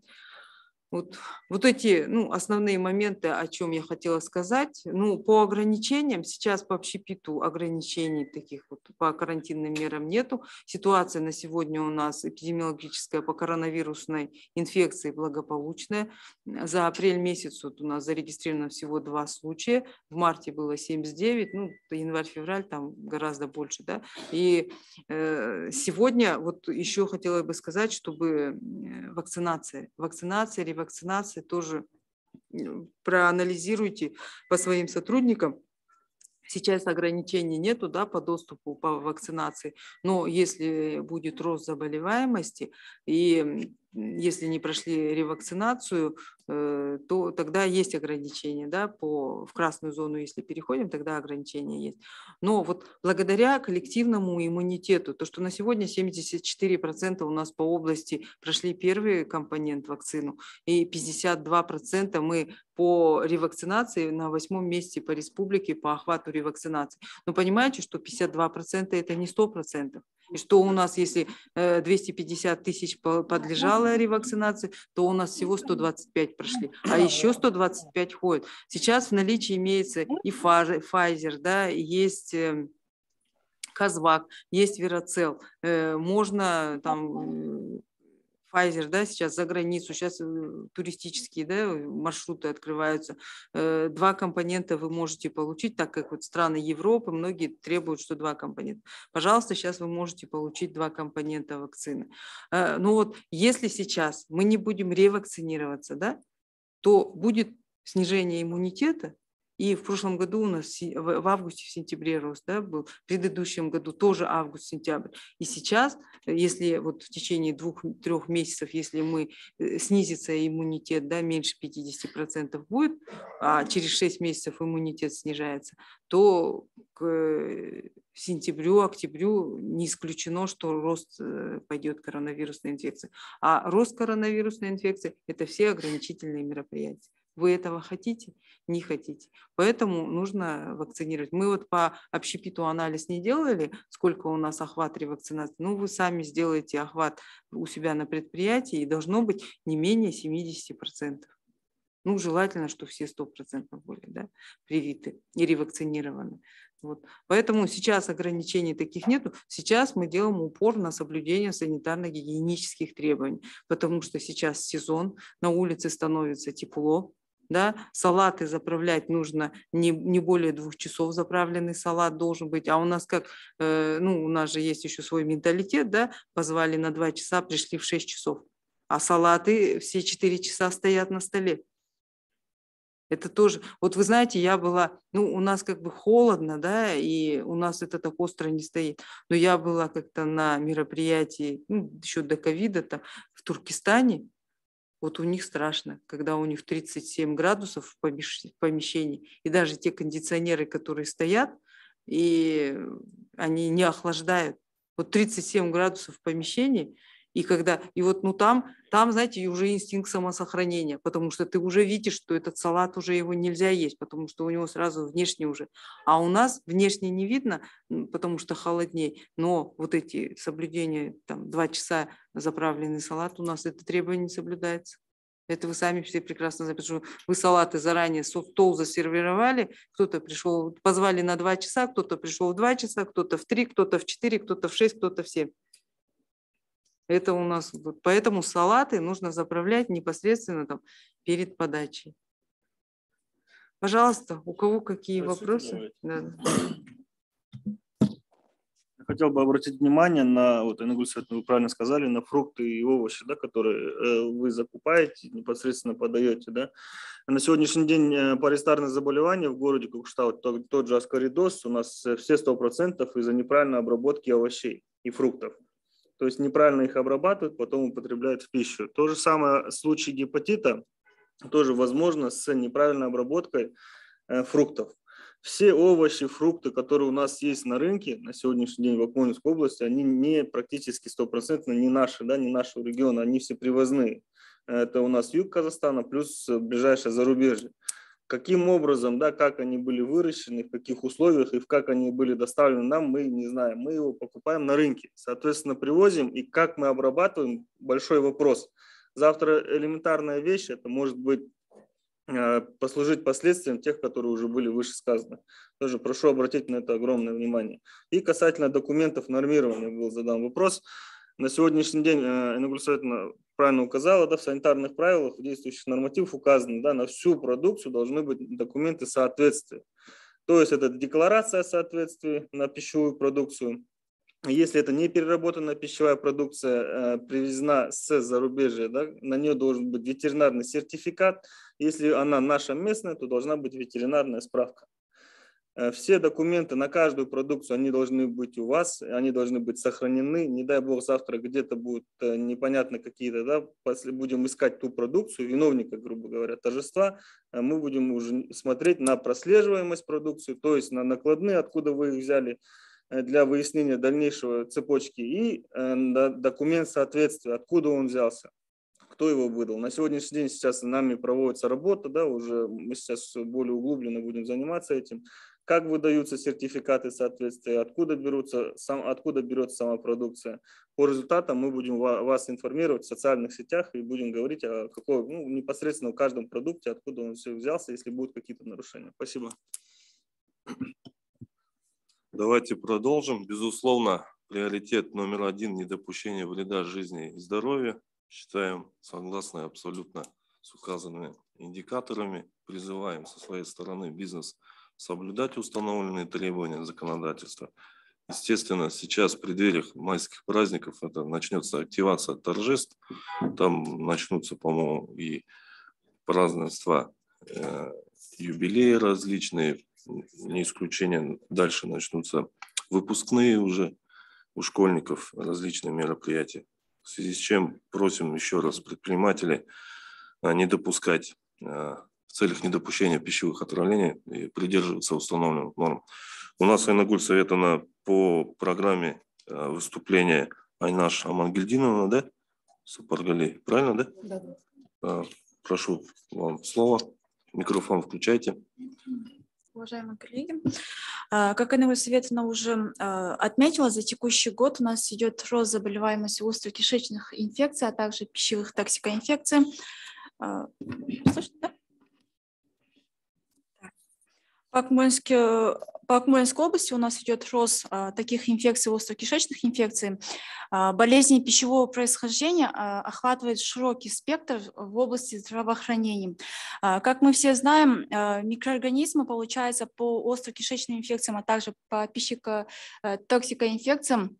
Speaker 2: Вот, вот эти ну, основные моменты, о чем я хотела сказать. Ну, по ограничениям, сейчас по общепиту ограничений таких вот по карантинным мерам нету. Ситуация на сегодня у нас эпидемиологическая по коронавирусной инфекции благополучная. За апрель месяц вот у нас зарегистрировано всего два случая. В марте было 79, ну, январь-февраль там гораздо больше. Да? И э, сегодня вот еще хотела бы сказать, чтобы вакцинация, вакцинация, вакцинации тоже проанализируйте по своим сотрудникам. Сейчас ограничений нету да, по доступу по вакцинации, но если будет рост заболеваемости и если не прошли ревакцинацию, то тогда есть ограничения, да, по, в красную зону, если переходим, тогда ограничения есть. Но вот благодаря коллективному иммунитету, то, что на сегодня 74% у нас по области прошли первый компонент вакцину, и 52% мы по ревакцинации на восьмом месте по республике по охвату ревакцинации. Но понимаете, что 52% это не 100%. И что у нас, если 250 э, тысяч подлежало ревакцинации, то у нас всего 125 прошли, а еще 125 ходят. Сейчас в наличии имеется и Pfizer, да, есть эм, Казвак, есть Вероцел. Э, можно там Pfizer, да, сейчас за границу, сейчас э, туристические да, маршруты открываются. Э, два компонента вы можете получить, так как вот страны Европы, многие требуют, что два компонента. Пожалуйста, сейчас вы можете получить два компонента вакцины. Э, ну вот, если сейчас мы не будем ревакцинироваться, да, то будет снижение иммунитета, и в прошлом году у нас в августе, в сентябре рост да, был, в предыдущем году тоже август-сентябрь. И сейчас, э, если вот в течение двух-трех месяцев, если мы э, снизится иммунитет, да, меньше 50% будет, а через 6 месяцев иммунитет снижается, то к э, сентябрю, октябрю не исключено, что рост пойдет коронавирусной инфекции. А рост коронавирусной инфекции – это все ограничительные мероприятия. Вы этого хотите? Не хотите. Поэтому нужно вакцинировать. Мы вот по общепиту анализ не делали, сколько у нас охват ревакцинации. Ну, вы сами сделаете охват у себя на предприятии, и должно быть не менее 70%. Ну, желательно, что все 100% были да, привиты и ревакцинированы. Вот. Поэтому сейчас ограничений таких нет. Сейчас мы делаем упор на соблюдение санитарно-гигиенических требований, потому что сейчас сезон, на улице становится тепло, да, салаты заправлять нужно не, не более двух часов заправленный салат должен быть, а у нас как, э, ну, у нас же есть еще свой менталитет, да, позвали на два часа, пришли в шесть часов, а салаты все четыре часа стоят на столе. Это тоже, вот вы знаете, я была, ну, у нас как бы холодно, да, и у нас это так остро не стоит, но я была как-то на мероприятии, ну, еще до ковида, там, в Туркестане, Вот у них страшно, когда у них 37 градусов в помещении, и даже те кондиционеры, которые стоят, и они не охлаждают. Вот 37 градусов в помещении – и когда, и вот, ну там, там, знаете, уже инстинкт самосохранения, потому что ты уже видишь, что этот салат уже его нельзя есть, потому что у него сразу внешне уже. А у нас внешне не видно, потому что холоднее, но вот эти соблюдения, там, два часа заправленный салат, у нас это требование соблюдается. Это вы сами все прекрасно знаете, что вы салаты заранее стол засервировали, кто-то пришел, позвали на два часа, кто-то пришел в два часа, кто-то в три, кто-то в четыре, кто-то в шесть, кто-то в семь. Это у нас, вот, поэтому салаты нужно заправлять непосредственно там перед подачей. Пожалуйста, у кого какие вопросы? Да.
Speaker 3: Я хотел бы обратить внимание на, вот, Инна вы правильно сказали, на фрукты и овощи, да, которые э, вы закупаете, непосредственно подаете. Да. На сегодняшний день э, паристарные заболевания в городе Кукштау, тот, тот же аскоридоз, у нас э, все 100% из-за неправильной обработки овощей и фруктов то есть неправильно их обрабатывают, потом употребляют в пищу. То же самое в случае гепатита тоже возможно с неправильной обработкой э, фруктов. Все овощи, фрукты, которые у нас есть на рынке на сегодняшний день в Акмолинской области, они не практически стопроцентно не наши, да, не нашего региона, они все привозные. Это у нас юг Казахстана плюс ближайшее зарубежье каким образом, да, как они были выращены, в каких условиях и в как они были доставлены нам, мы не знаем. Мы его покупаем на рынке, соответственно, привозим, и как мы обрабатываем, большой вопрос. Завтра элементарная вещь, это может быть э, послужить последствиям тех, которые уже были выше сказаны. Тоже прошу обратить на это огромное внимание. И касательно документов нормирования был задан вопрос. На сегодняшний день э, Инна правильно указала, да, в санитарных правилах, в действующих нормативах указано, да, на всю продукцию должны быть документы соответствия. То есть это декларация соответствия на пищевую продукцию. Если это не переработанная пищевая продукция, э, привезена с зарубежья, да, на нее должен быть ветеринарный сертификат. Если она наша местная, то должна быть ветеринарная справка. Э, все документы на каждую продукцию, они должны быть у вас, они должны быть сохранены. Не дай бог, завтра где-то будут э, непонятно какие-то, да, после будем искать ту продукцию, виновника, грубо говоря, торжества, э, мы будем уже смотреть на прослеживаемость продукции, то есть на накладные, откуда вы их взяли, для выяснения дальнейшего цепочки и документ соответствия, откуда он взялся кто его выдал. На сегодняшний день сейчас нами проводится работа, да, уже мы сейчас более углубленно будем заниматься этим как выдаются сертификаты соответствия, откуда, берутся, сам, откуда берется сама продукция. По результатам мы будем вас информировать в социальных сетях и будем говорить о какой, ну, непосредственно в каждом продукте, откуда он все взялся, если будут какие-то нарушения. Спасибо.
Speaker 1: Давайте продолжим. Безусловно, приоритет номер один – недопущение вреда жизни и здоровью. Считаем согласны абсолютно с указанными индикаторами. Призываем со своей стороны бизнес – соблюдать установленные требования законодательства. Естественно, сейчас в преддвериях майских праздников это начнется активация торжеств, там начнутся, по-моему, и празднества, э, юбилеи различные, не исключение, дальше начнутся выпускные уже у школьников различные мероприятия. В связи с чем просим еще раз предпринимателей э, не допускать э, в целях недопущения пищевых отравлений и придерживаться установленных норм. У нас Айнагуль советована по программе э, выступления Айнаш Амангельдиновна, да? Сапаргали, правильно, да? Да. да. Прошу вам слово. Микрофон включайте.
Speaker 4: Уважаемые коллеги, э, как Анна Световна уже э, отметила, за текущий год у нас идет рост заболеваемости остро-кишечных инфекций, а также пищевых токсикоинфекций. Слышно, да? По Акмольске, по Акмольской области у нас идет рост а, таких инфекций, острокишечных инфекций. А, болезни пищевого происхождения а, охватывает широкий спектр в области здравоохранения. А, как мы все знаем, а, микроорганизмы, получается, по острокишечным инфекциям, а также по пищекотоксикоинфекциям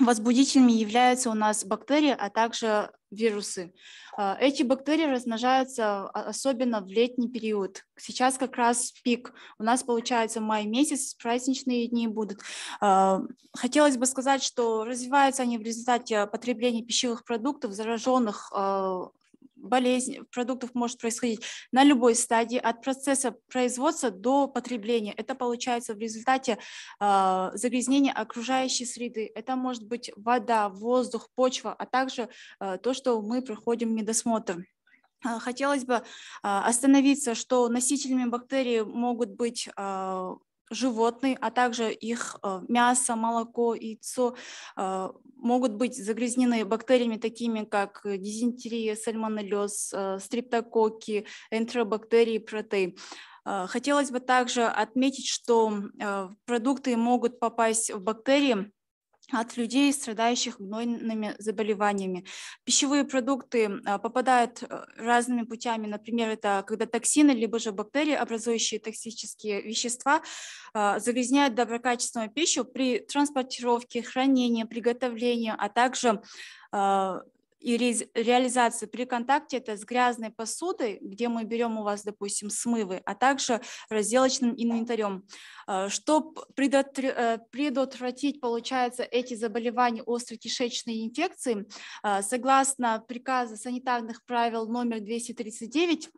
Speaker 4: Возбудителями являются у нас бактерии, а также вирусы. А, эти бактерии размножаются особенно в летний период. Сейчас как раз пик. У нас получается май месяц, праздничные дни будут. А, хотелось бы сказать, что развиваются они в результате потребления пищевых продуктов, зараженных а, болезнь продуктов может происходить на любой стадии, от процесса производства до потребления. Это получается в результате э, загрязнения окружающей среды. Это может быть вода, воздух, почва, а также э, то, что мы проходим медосмотр. Хотелось бы остановиться, что носителями бактерий могут быть животные, а также их э, мясо, молоко, яйцо э, могут быть загрязнены бактериями, такими как дизентерия, сальмонеллез, э, стриптококки, энтеробактерии, протей. Хотелось бы также отметить, что продукты могут попасть в бактерии, от людей, страдающих гнойными заболеваниями. Пищевые продукты а, попадают э, разными путями, например, это когда токсины, либо же бактерии, образующие токсические вещества, а, загрязняют доброкачественную пищу при транспортировке, хранении, приготовлении, а также а, и ре, реализация при контакте это с грязной посудой, где мы берем у вас, допустим, смывы, а также разделочным инвентарем. А, Чтобы э, предотвратить, получается, эти заболевания острокишечной инфекции, а, согласно приказа санитарных правил номер 239,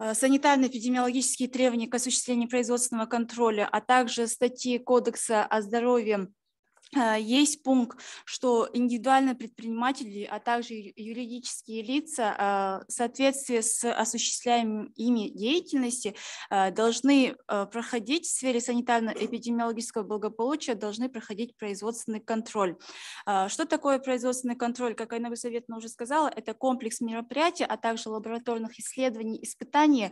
Speaker 4: а, санитарно-эпидемиологические требования к осуществлению производственного контроля, а также статьи Кодекса о здоровье Э, есть пункт, что индивидуальные предприниматели, а также юридические лица э, в соответствии с осуществляемой ими деятельности э, должны проходить в сфере санитарно-эпидемиологического благополучия, должны проходить производственный контроль. Что такое производственный контроль? Как Айна Советовна уже сказала, это комплекс мероприятий, а также лабораторных исследований, испытаний,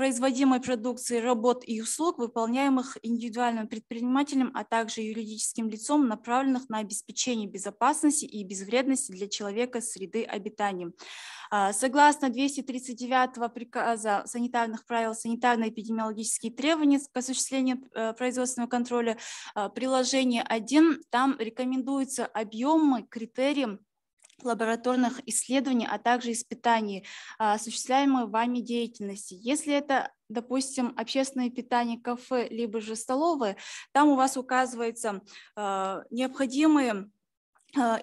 Speaker 4: производимой продукции, работ и услуг, выполняемых индивидуальным предпринимателем, а также юридическим лицом, направленных на обеспечение безопасности и безвредности для человека среды обитания. А, согласно 239 приказа санитарных правил санитарно-эпидемиологические требования к осуществлению э, производственного контроля, а, приложение 1, там рекомендуются объемы, критерии лабораторных исследований, а также испытаний, а, осуществляемой вами деятельности. Если это, допустим, общественное питание, кафе, либо же столовые, там у вас указывается а, необходимые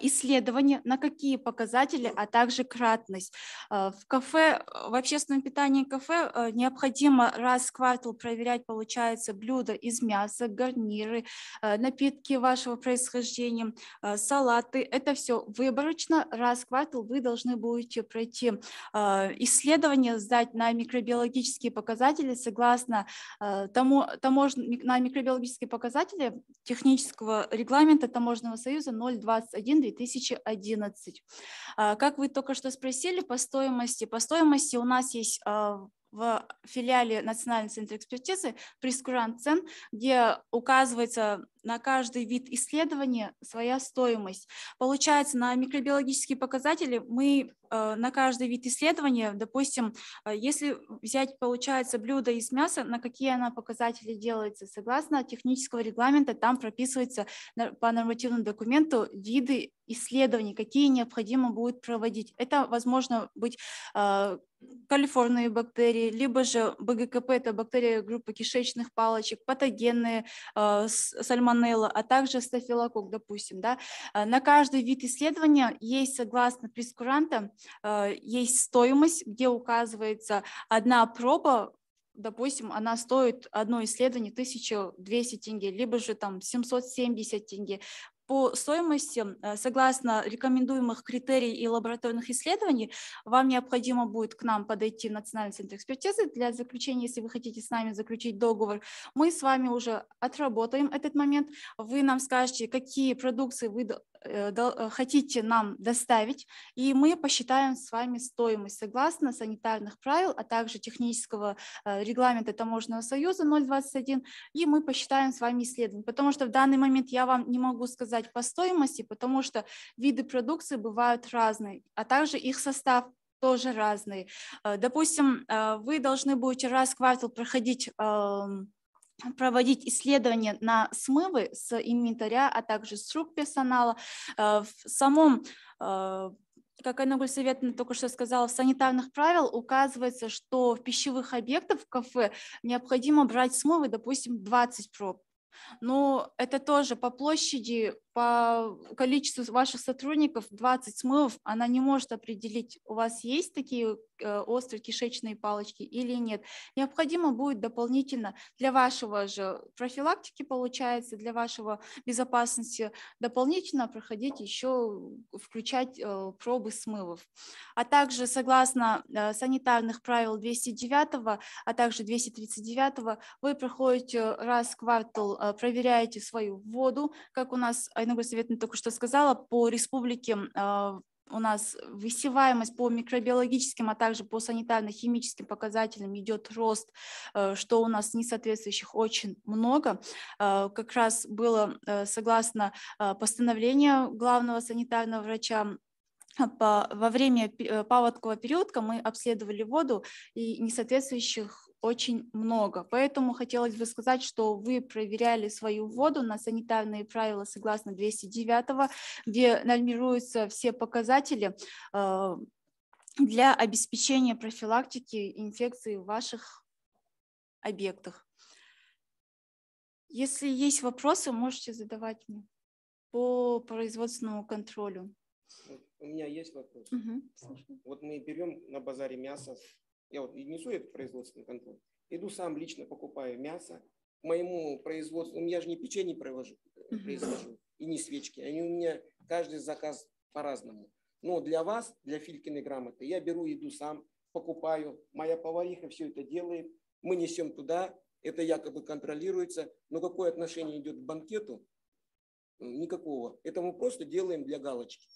Speaker 4: исследования, на какие показатели, а также кратность. А, в кафе, в общественном питании кафе необходимо раз в квартал проверять, получается, блюда из мяса, гарниры, напитки вашего происхождения, салаты. Это все выборочно. Раз в квартал вы должны будете пройти исследование, сдать на микробиологические показатели согласно тому, тамож... на микробиологические показатели технического регламента Таможенного союза 020 2021-2011. А, как вы только что спросили по стоимости, по стоимости у нас есть а, в филиале Национального центра экспертизы прескурант цен, где указывается на каждый вид исследования своя стоимость. Получается, на микробиологические показатели мы э, на каждый вид исследования, допустим, э, если взять, получается, блюдо из мяса, на какие она показатели делается, согласно технического регламента, там прописывается по нормативному документу виды исследований, какие необходимо будет проводить. Это возможно быть э, калифорные бактерии, либо же БГКП, это бактерии группы кишечных палочек, патогенные, э, сальмонелла, а также стафилококк, допустим. Да? Э, на каждый вид исследования есть, согласно прескуранта, э, есть стоимость, где указывается одна проба допустим, она стоит одно исследование 1200 тенге, либо же там 770 тенге по стоимости, э, согласно рекомендуемых критерий и лабораторных исследований, вам необходимо будет к нам подойти в Национальный центр экспертизы для заключения, если вы хотите с нами заключить договор. Мы с вами уже отработаем этот момент. Вы нам скажете, какие продукции вы Э, э, хотите нам доставить, и мы посчитаем с вами стоимость согласно санитарных правил, а также технического регламента Таможенного союза 021, и мы посчитаем с вами исследование, потому что в данный момент я вам не могу сказать по стоимости, потому что виды продукции бывают разные, а также их состав тоже разный. Допустим, вы должны будете раз в квартал проходить эм, проводить исследования на смывы с инвентаря, а также с рук персонала. Э, в самом э, как Айна Гульсоветовна только что сказала, в санитарных правил указывается, что в пищевых объектах в кафе необходимо брать смывы, допустим, 20 проб. Но это тоже по площади по количеству ваших сотрудников 20 смывов, она не может определить, у вас есть такие э, острые кишечные палочки или нет. Необходимо будет дополнительно для вашего же профилактики, получается, для вашего безопасности, дополнительно проходить еще, включать э, пробы смывов. А также согласно э, санитарных правил 209, а также 239, вы проходите раз в квартал, проверяете свою воду, как у нас Айнур Советовна только что сказала, по республике а, у нас высеваемость по микробиологическим, а также по санитарно-химическим показателям идет рост, э, что у нас несоответствующих очень много. Э, как раз было э, согласно постановлению главного санитарного врача во время паводкового периода мы обследовали воду и несоответствующих очень много. Поэтому хотелось бы сказать, что вы проверяли свою воду на санитарные правила согласно 209, где нормируются все показатели э, для обеспечения профилактики инфекции в ваших объектах. Если есть вопросы, можете задавать мне по производственному контролю.
Speaker 5: У меня есть вопрос. Угу. Вот мы берем на базаре мясо я вот несу этот производственный контроль, иду сам лично покупаю мясо, к моему производству, я же не печенье провожу, произвожу и не свечки, они у меня каждый заказ по-разному. Но для вас, для Филькиной грамоты, я беру еду сам, покупаю, моя повариха все это делает, мы несем туда, это якобы контролируется, но какое отношение идет к банкету? Никакого. Это мы просто делаем для галочки.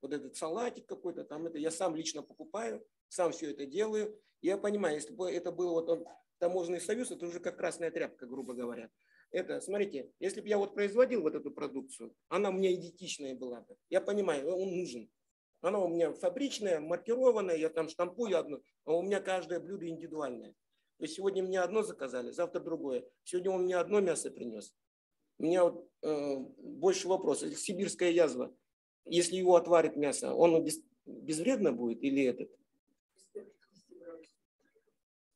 Speaker 5: Вот этот салатик какой-то, там это я сам лично покупаю, сам все это делаю. Я понимаю, если бы это был вот он, таможенный союз, это уже как красная тряпка, грубо говоря. Это, смотрите, если бы я вот производил вот эту продукцию, она у меня идентичная была бы. Я понимаю, он нужен. Она у меня фабричная, маркированная, я там штампую одну, а у меня каждое блюдо индивидуальное. То есть сегодня мне одно заказали, завтра другое. Сегодня он мне одно мясо принес. У меня вот, э, больше вопросов. Сибирская язва, если его отварит мясо, он без, безвредно будет или этот?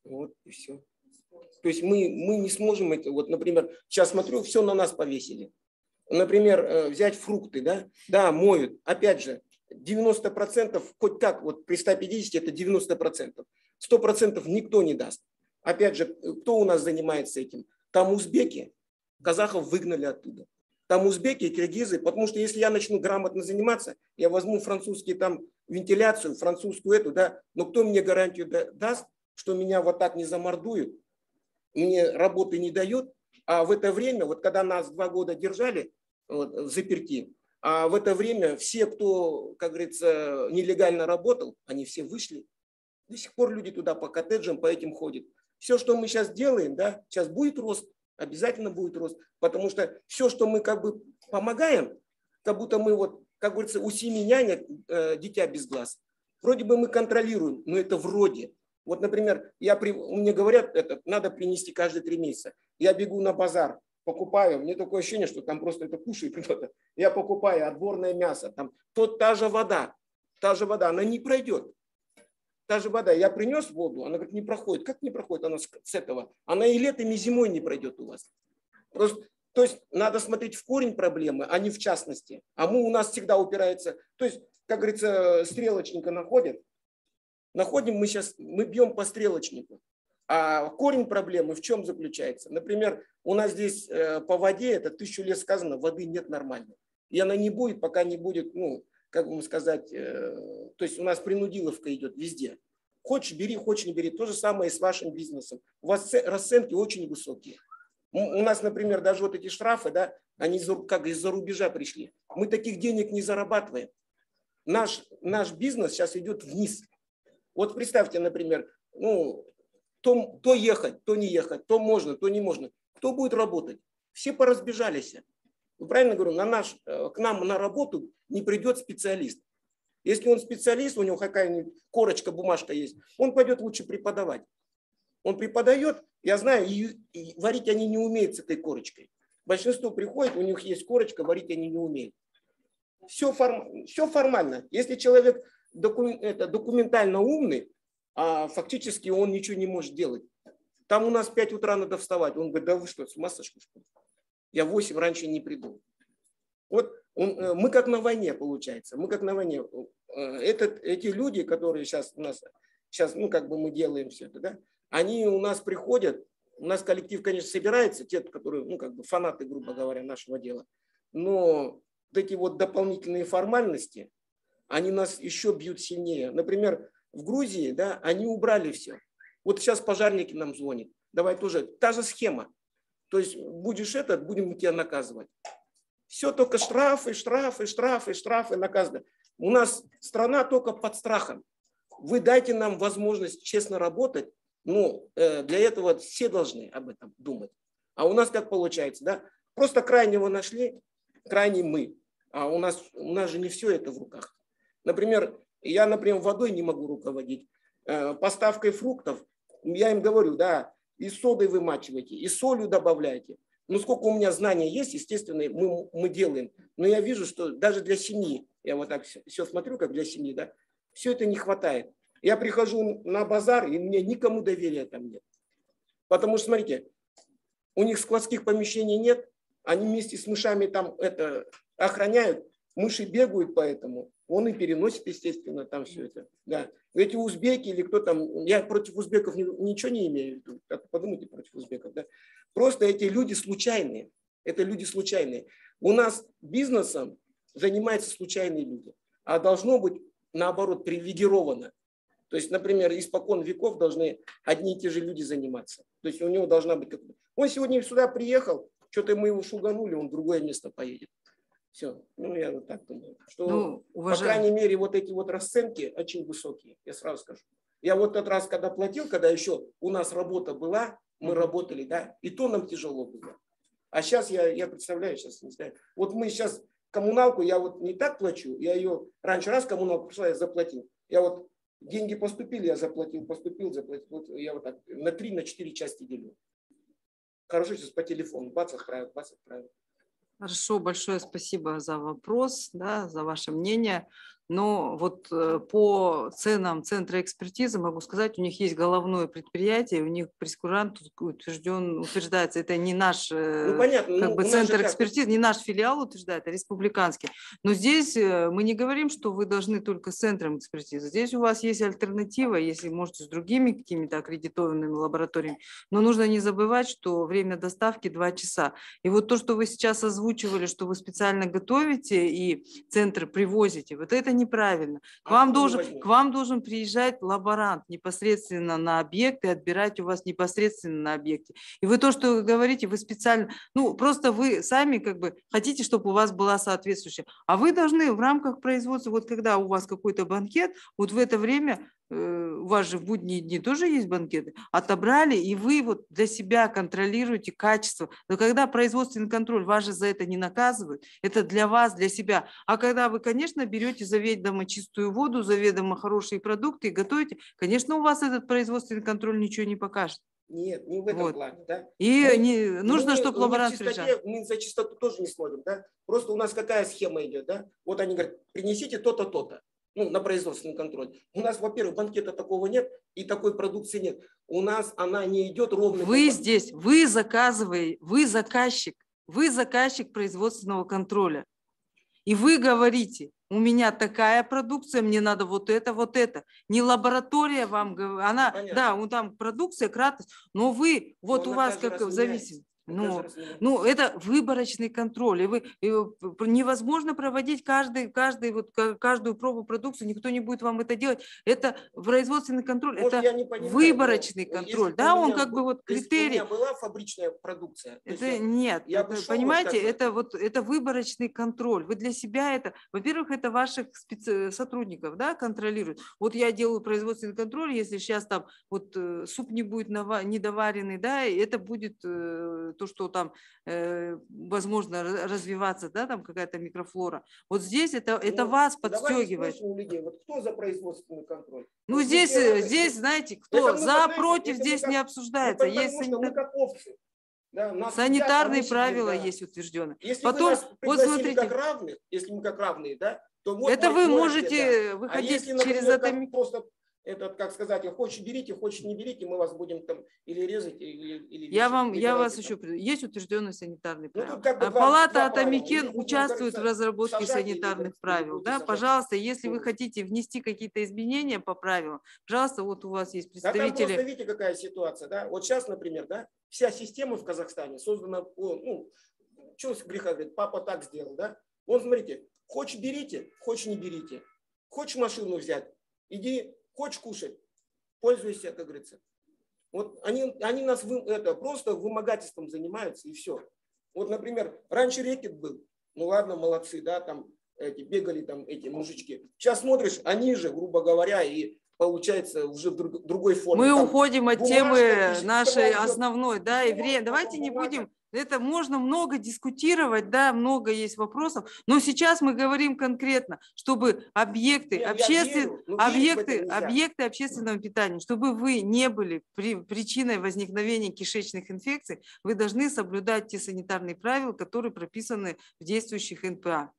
Speaker 5: Вот и все. То есть мы, мы не сможем это, вот, например, сейчас смотрю, все на нас повесили. Например, э, взять фрукты, да, да, моют. Опять же, 90% хоть как, вот при 150 это 90%. 100% никто не даст. Опять же, кто у нас занимается этим? Там узбеки, казахов выгнали оттуда. Там узбеки и киргизы, потому что если я начну грамотно заниматься, я возьму французский там вентиляцию, французскую эту, да, но кто мне гарантию даст, что меня вот так не замордуют, мне работы не дают, а в это время, вот когда нас два года держали вот, заперти, а в это время все, кто, как говорится, нелегально работал, они все вышли. До сих пор люди туда по коттеджам, по этим ходят. Все, что мы сейчас делаем, да, сейчас будет рост, обязательно будет рост, потому что все, что мы как бы помогаем, как будто мы вот, как говорится, у семи нянек э, дитя без глаз. Вроде бы мы контролируем, но это вроде. Вот, например, я, при, мне говорят, это надо принести каждые три месяца. Я бегу на базар, покупаю, мне такое ощущение, что там просто это кушает кто-то. Я покупаю отборное мясо, там тот, та же вода, та же вода, она не пройдет. Та же вода, я принес воду, она говорит, не проходит. Как не проходит она с, этого? Она и летом, и зимой не пройдет у вас. Просто, то есть надо смотреть в корень проблемы, а не в частности. А мы у нас всегда упирается, то есть, как говорится, стрелочника находят, находим мы сейчас, мы бьем по стрелочнику. А корень проблемы в чем заключается? Например, у нас здесь э, по воде, это тысячу лет сказано, воды нет нормально. И она не будет, пока не будет, ну, как бы сказать, э, то есть у нас принудиловка идет везде. Хочешь, бери, хочешь, не бери. То же самое и с вашим бизнесом. У вас расценки очень высокие. У нас, например, даже вот эти штрафы, да, они как из-за рубежа пришли. Мы таких денег не зарабатываем. Наш, наш бизнес сейчас идет вниз. Вот представьте, например, ну, то, то ехать, то не ехать, то можно, то не можно. Кто будет работать? Все поразбежались. Ну, правильно говорю, на наш, э, к нам на работу не придет специалист. Если он специалист, у него какая-нибудь корочка, бумажка есть, он пойдет лучше преподавать. Он преподает, я знаю, и, и варить они не умеют с этой корочкой. Большинство приходит, у них есть корочка, варить они не умеют. Все, форм, все формально. Если человек документ, это, документально умный, а фактически он ничего не может делать. Там у нас в 5 утра надо вставать. Он говорит, да вы что, с ума сошли? Я в 8 раньше не приду. Вот Он, э, мы как на войне, получается. Мы как на войне. Э, Этот, эти люди, которые сейчас у нас, сейчас, ну, как бы мы делаем все это, да, они у нас приходят, у нас коллектив, конечно, собирается, те, которые, ну, как бы фанаты, грубо говоря, нашего дела, но вот эти вот дополнительные формальности, они нас еще бьют сильнее. Например, в Грузии, да, они убрали все. Вот сейчас пожарники нам звонят. Давай тоже, та же схема. То есть будешь этот, будем тебя наказывать. Все только штрафы, штрафы, штрафы, штрафы, наказаны. У нас страна только под страхом. Вы дайте нам возможность честно работать. Ну, э, для этого все должны об этом думать. А у нас как получается, да? Просто крайнего нашли, крайний мы. А у нас, у нас же не все это в руках. Например, я, например, водой не могу руководить. Э, поставкой фруктов, я им говорю, да, и содой вымачивайте, и солью добавляйте. Ну, сколько у меня знаний есть, естественно, мы, мы делаем. Но я вижу, что даже для семьи, я вот так все, все смотрю, как для семьи, да, все это не хватает. Я прихожу на базар, и мне никому доверия там нет. Потому что, смотрите, у них складских помещений нет, они вместе с мышами там это охраняют, мыши бегают поэтому, он и переносит, естественно, там все это. Да. Эти узбеки или кто там, я против узбеков ничего не имею, подумайте против узбеков, да. Просто эти люди случайные, это люди случайные. У нас бизнесом занимаются случайные люди, а должно быть наоборот привилегировано. То есть, например, испокон веков должны одни и те же люди заниматься. То есть у него должна быть Он сегодня сюда приехал, что-то мы его шуганули, он в другое место поедет. Все. Ну, я вот так думаю. Что, ну, уважаем... по крайней мере, вот эти вот расценки очень высокие, я сразу скажу. Я вот тот раз, когда платил, когда еще у нас работа была, мы работали, да, и то нам тяжело было. А сейчас я, я представляю, сейчас не знаю. Вот мы сейчас коммуналку, я вот не так плачу, я ее раньше раз коммуналку пришла, я заплатил. Я вот деньги поступили, я заплатил, поступил, заплатил. Вот я вот так на три, на четыре части делю. Хорошо, сейчас по телефону, бац, отправил, бац, отправил.
Speaker 2: Хорошо, большое спасибо за вопрос, да, за ваше мнение. Но вот э, по ценам Центра экспертизы могу сказать, у них есть головное предприятие, у них прескурант утвержден, утверждается, это не наш э, ну, понятно, как ну, бы центр экспертизы, не наш филиал утверждает, а республиканский. Но здесь э, мы не говорим, что вы должны только с Центром экспертизы. Здесь у вас есть альтернатива, если можете с другими какими-то аккредитованными лабораториями. Но нужно не забывать, что время доставки 2 часа. И вот то, что вы сейчас озвучивали, что вы специально готовите и центр привозите, вот это неправильно. К вам, должен, к вам должен приезжать лаборант непосредственно на объект и отбирать у вас непосредственно на объекте. И вы то, что вы говорите, вы специально, ну просто вы сами как бы хотите, чтобы у вас была соответствующая. А вы должны в рамках производства, вот когда у вас какой-то банкет, вот в это время у вас же в будние дни тоже есть банкеты, отобрали, и вы вот для себя контролируете качество. Но когда производственный контроль, вас же за это не наказывают, это для вас, для себя. А когда вы, конечно, берете заведомо чистую воду, заведомо хорошие продукты и готовите, конечно, у вас этот производственный контроль ничего не покажет.
Speaker 5: Нет, не в этом вот. плане, да.
Speaker 2: И мы, не, нужно, мы, чтобы лаборант приезжал.
Speaker 5: Мы за чистоту тоже не смотрим, да. Просто у нас какая схема идет, да. Вот они говорят, принесите то-то, то-то ну, на производственный контроль. У нас, во-первых, банкета такого нет и такой продукции нет. У нас она не идет ровно.
Speaker 2: Вы здесь, вы заказываете, вы заказчик, вы заказчик производственного контроля. И вы говорите, у меня такая продукция, мне надо вот это, вот это. Не лаборатория вам говорит, она, ну, да, ну там продукция, кратность, но вы, вот но у вас как в зависимости. Ну, ну, это выборочный контроль. И вы, и невозможно проводить каждый, каждый, вот, каждую пробу продукции, никто не будет вам это делать. Это производственный контроль, Может, это понимаю, выборочный контроль. Да, он как бы вот критерий.
Speaker 5: У меня была фабричная продукция.
Speaker 2: Это есть, нет, я это, понимаете, вот это вот это выборочный контроль. Вы для себя это, во-первых, это ваших специ... сотрудников, да, контролируют. Вот я делаю производственный контроль, если сейчас там вот э, суп не будет недоваренный, да, это будет э, то, что там э, возможно развиваться, да, там какая-то микрофлора. Вот здесь это, это ну, вас подстегивает.
Speaker 5: людей, вот кто за производственный контроль?
Speaker 2: Ну, здесь, здесь, здесь, знаете, кто это, за, знаете, против, здесь как, не обсуждается.
Speaker 5: Ну, есть санитар...
Speaker 2: Да, Санитарные сидят, правила да. есть утверждены.
Speaker 5: Если Потом, вот смотрите, как равные, если мы как равные, да, то вот
Speaker 2: это вы можете да. выходить а если, например, через это.
Speaker 5: Просто этот, как сказать, хочешь берите, хочешь не берите, мы вас будем там или резать, или... или
Speaker 2: Я вам, я вас еще...
Speaker 5: там.
Speaker 2: пред- Есть утвержденный санитарный
Speaker 5: Ну,
Speaker 2: правила.
Speaker 5: тут как бы
Speaker 2: А
Speaker 5: два-
Speaker 2: Палата
Speaker 5: два.
Speaker 2: Атамикен
Speaker 5: Или
Speaker 2: участвует в разработке
Speaker 5: или,
Speaker 2: санитарных
Speaker 5: говорится,
Speaker 2: правил. Да,
Speaker 5: сажать.
Speaker 2: пожалуйста, если вы
Speaker 5: Ну.
Speaker 2: хотите внести какие-то изменения по правилам, пожалуйста, вот у вас есть
Speaker 5: Да там просто
Speaker 2: представители.
Speaker 5: видите, какая ситуация, да? Вот сейчас, например, да, вся система в Казахстане создана, по, ну, что греха говорит, папа так сделал, да? Вот смотрите, хочешь берите, хочешь не берите. Хочешь машину взять, иди, хочешь кушать, пользуйся, как говорится. Вот они, они нас вы- это, просто вымогательством занимаются и все. Вот, например, раньше рекет был, ну ладно, молодцы, да, там эти, бегали там эти мужички. Сейчас смотришь, они же, грубо говоря, и получается уже в друг- другой форме.
Speaker 2: Мы
Speaker 5: Там
Speaker 2: уходим от темы нашей основной, да, и время. Давайте не будем. Это можно много дискутировать, да, много есть вопросов, но сейчас мы говорим конкретно, чтобы объекты,
Speaker 5: Нет, я
Speaker 2: обществен-
Speaker 5: верю, это
Speaker 2: объекты, объекты общественного питания, чтобы вы не были при, причиной возникновения кишечных инфекций, вы должны соблюдать те санитарные правила, которые прописаны в действующих НПА.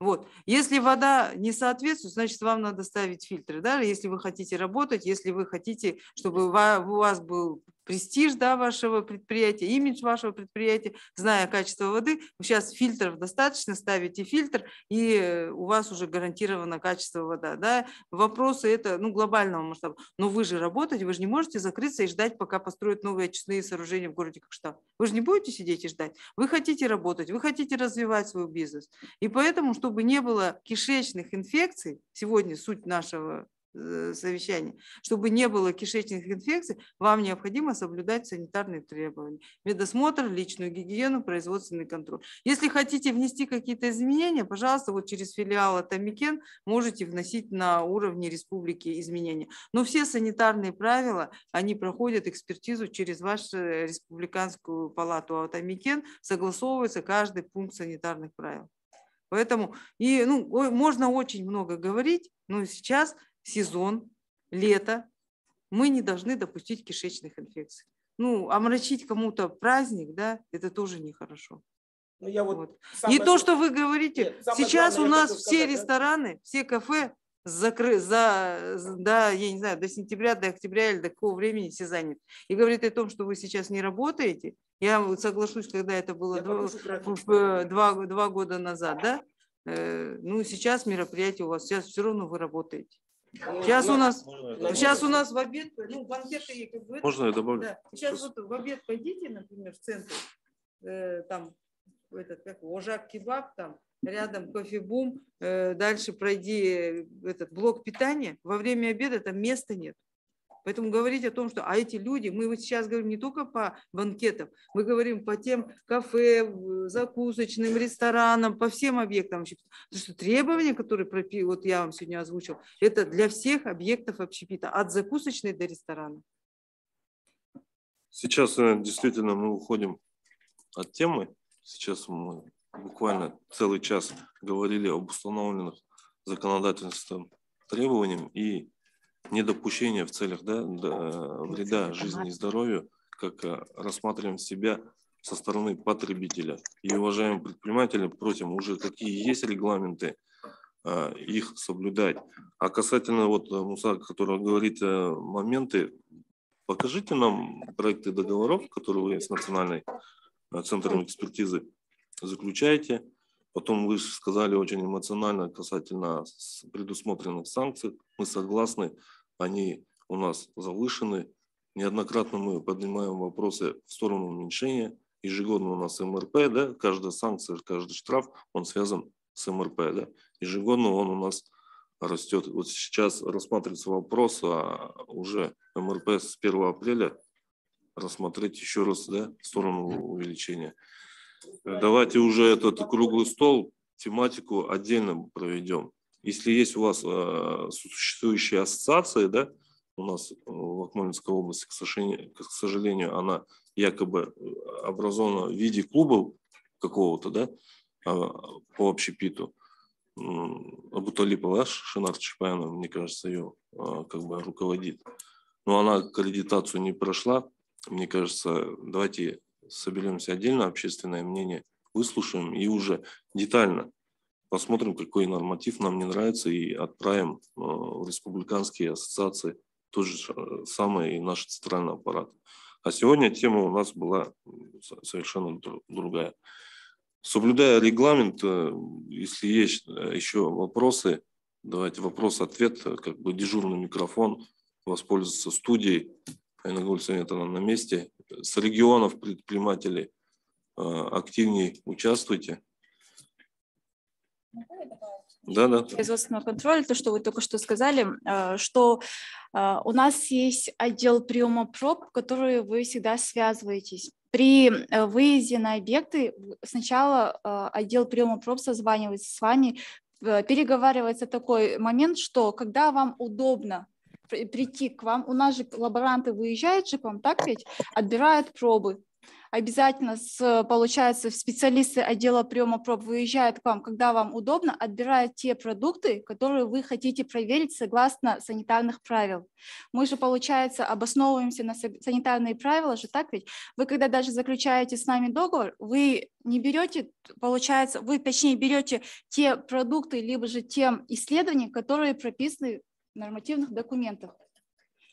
Speaker 2: Вот. Если вода не соответствует, значит, вам надо ставить фильтры. Да? Если вы хотите работать, если вы хотите, чтобы у вас был престиж да, вашего предприятия, имидж вашего предприятия, зная качество воды, сейчас фильтров достаточно, ставите фильтр, и э, у вас уже гарантировано качество вода. Да? Вопросы это ну, глобального масштаба. Но вы же работаете, вы же не можете закрыться и ждать, пока построят новые очистные сооружения в городе Кокштадт. Вы же не будете сидеть и ждать. Вы хотите работать, вы хотите развивать свой бизнес. И поэтому, чтобы не было кишечных инфекций, сегодня суть нашего совещания, чтобы не было кишечных инфекций, вам необходимо соблюдать санитарные требования. Медосмотр, личную гигиену, производственный контроль. Если хотите внести какие-то изменения, пожалуйста, вот через филиал Атамикен можете вносить на уровне республики изменения. Но все санитарные правила, они проходят экспертизу через вашу республиканскую палату Атамикен, согласовывается каждый пункт санитарных правил. Поэтому и, ну, можно очень много говорить, но сейчас сезон, лето, мы не должны допустить кишечных инфекций. Ну, омрачить кому-то праздник, да, это тоже нехорошо.
Speaker 5: Ну, я вот
Speaker 2: Вот.
Speaker 5: Самое
Speaker 2: то,
Speaker 5: гла-
Speaker 2: что вы говорите,
Speaker 5: Нет,
Speaker 2: сейчас
Speaker 5: главное,
Speaker 2: у нас все
Speaker 5: сказать, да.
Speaker 2: рестораны, все кафе закры, за, да, я не знаю, до сентября, до октября или до какого времени все заняты. И говорит о том, что вы сейчас не работаете. Я соглашусь, когда это было два, в- два, два года назад, да? Э, Ну, сейчас мероприятие у вас, сейчас все равно вы работаете. Сейчас у
Speaker 5: на-
Speaker 2: нас,
Speaker 5: на-
Speaker 2: сейчас у нас в обед, ну, банкеты и как бы это-
Speaker 1: Можно я добавлю?
Speaker 2: да. Сейчас вот в обед пойдите, например, в центр, э, там этот, как, Ожак Кебаб, там рядом кофе-бум, э, дальше пройди э, этот блок питания, во время обеда там места нет. Поэтому говорить о том, что а эти люди, мы вот сейчас говорим не только по банкетам, мы говорим по тем кафе, закусочным, ресторанам, по всем объектам. Потому что требования, которые пропи- вот я вам сегодня озвучил, это для всех объектов общепита, от закусочной до ресторана.
Speaker 1: Сейчас э, действительно мы уходим от темы. Сейчас мы буквально целый час говорили об установленных законодательством требованиям и недопущения в целях да, да, вреда жизни и здоровью, как э, рассматриваем себя со стороны потребителя. И, уважаемые предприниматели, просим уже какие есть регламенты, э, их соблюдать. А касательно вот э, Муса, который говорит моменты, покажите нам проекты договоров, которые вы с Национальной центром экспертизы заключаете. Потом вы сказали очень эмоционально касательно предусмотренных санкций. Мы согласны, они у нас завышены. Неоднократно мы поднимаем вопросы в сторону уменьшения. Ежегодно у нас МРП, да, каждая санкция, каждый штраф, он связан с МРП, да. Ежегодно он у нас растет. Вот сейчас рассматривается вопрос, а уже МРП с 1 апреля рассмотреть еще раз, да, в сторону увеличения. Давайте уже этот круглый стол, тематику отдельно проведем. Если есть у вас э, существующие ассоциации, да, у нас э, в Акмолинской области, к сожалению, к сожалению, она якобы э, образована в виде клубов какого-то, да, а, по общепиту. Абуталипова, Шинар Чапаевна, мне кажется, ее а, как бы руководит. Но она аккредитацию не прошла. Мне кажется, давайте соберемся отдельно, общественное мнение выслушаем и уже детально посмотрим, какой норматив нам не нравится, и отправим э, в республиканские ассоциации то же самое и наш центральный аппарат. А сегодня тема у нас была совершенно другая. Соблюдая регламент, э, если есть э, еще вопросы, давайте вопрос-ответ, как бы дежурный микрофон, воспользоваться студией. Айнагуль Советовна на месте. С регионов предпринимателей активнее участвуйте.
Speaker 4: Да, да. Производственного контроля, то, что вы только что сказали, э, что э, у нас есть отдел приема проб, который вы всегда связываетесь. При э, выезде на объекты сначала отдел приема проб созванивается с вами, переговаривается такой момент, что когда вам удобно прийти к вам, у нас же лаборанты выезжают же к вам, так ведь, отбирают пробы, обязательно с, получается специалисты отдела приема проб выезжают к вам, когда вам удобно, отбирают те продукты, которые вы хотите проверить согласно санитарных правил. Мы же, получается, обосновываемся на санитарные правила же, так ведь? Вы когда даже заключаете с нами договор, вы не берете, получается, вы точнее берете те продукты, либо же те исследования, которые прописаны в нормативных документах.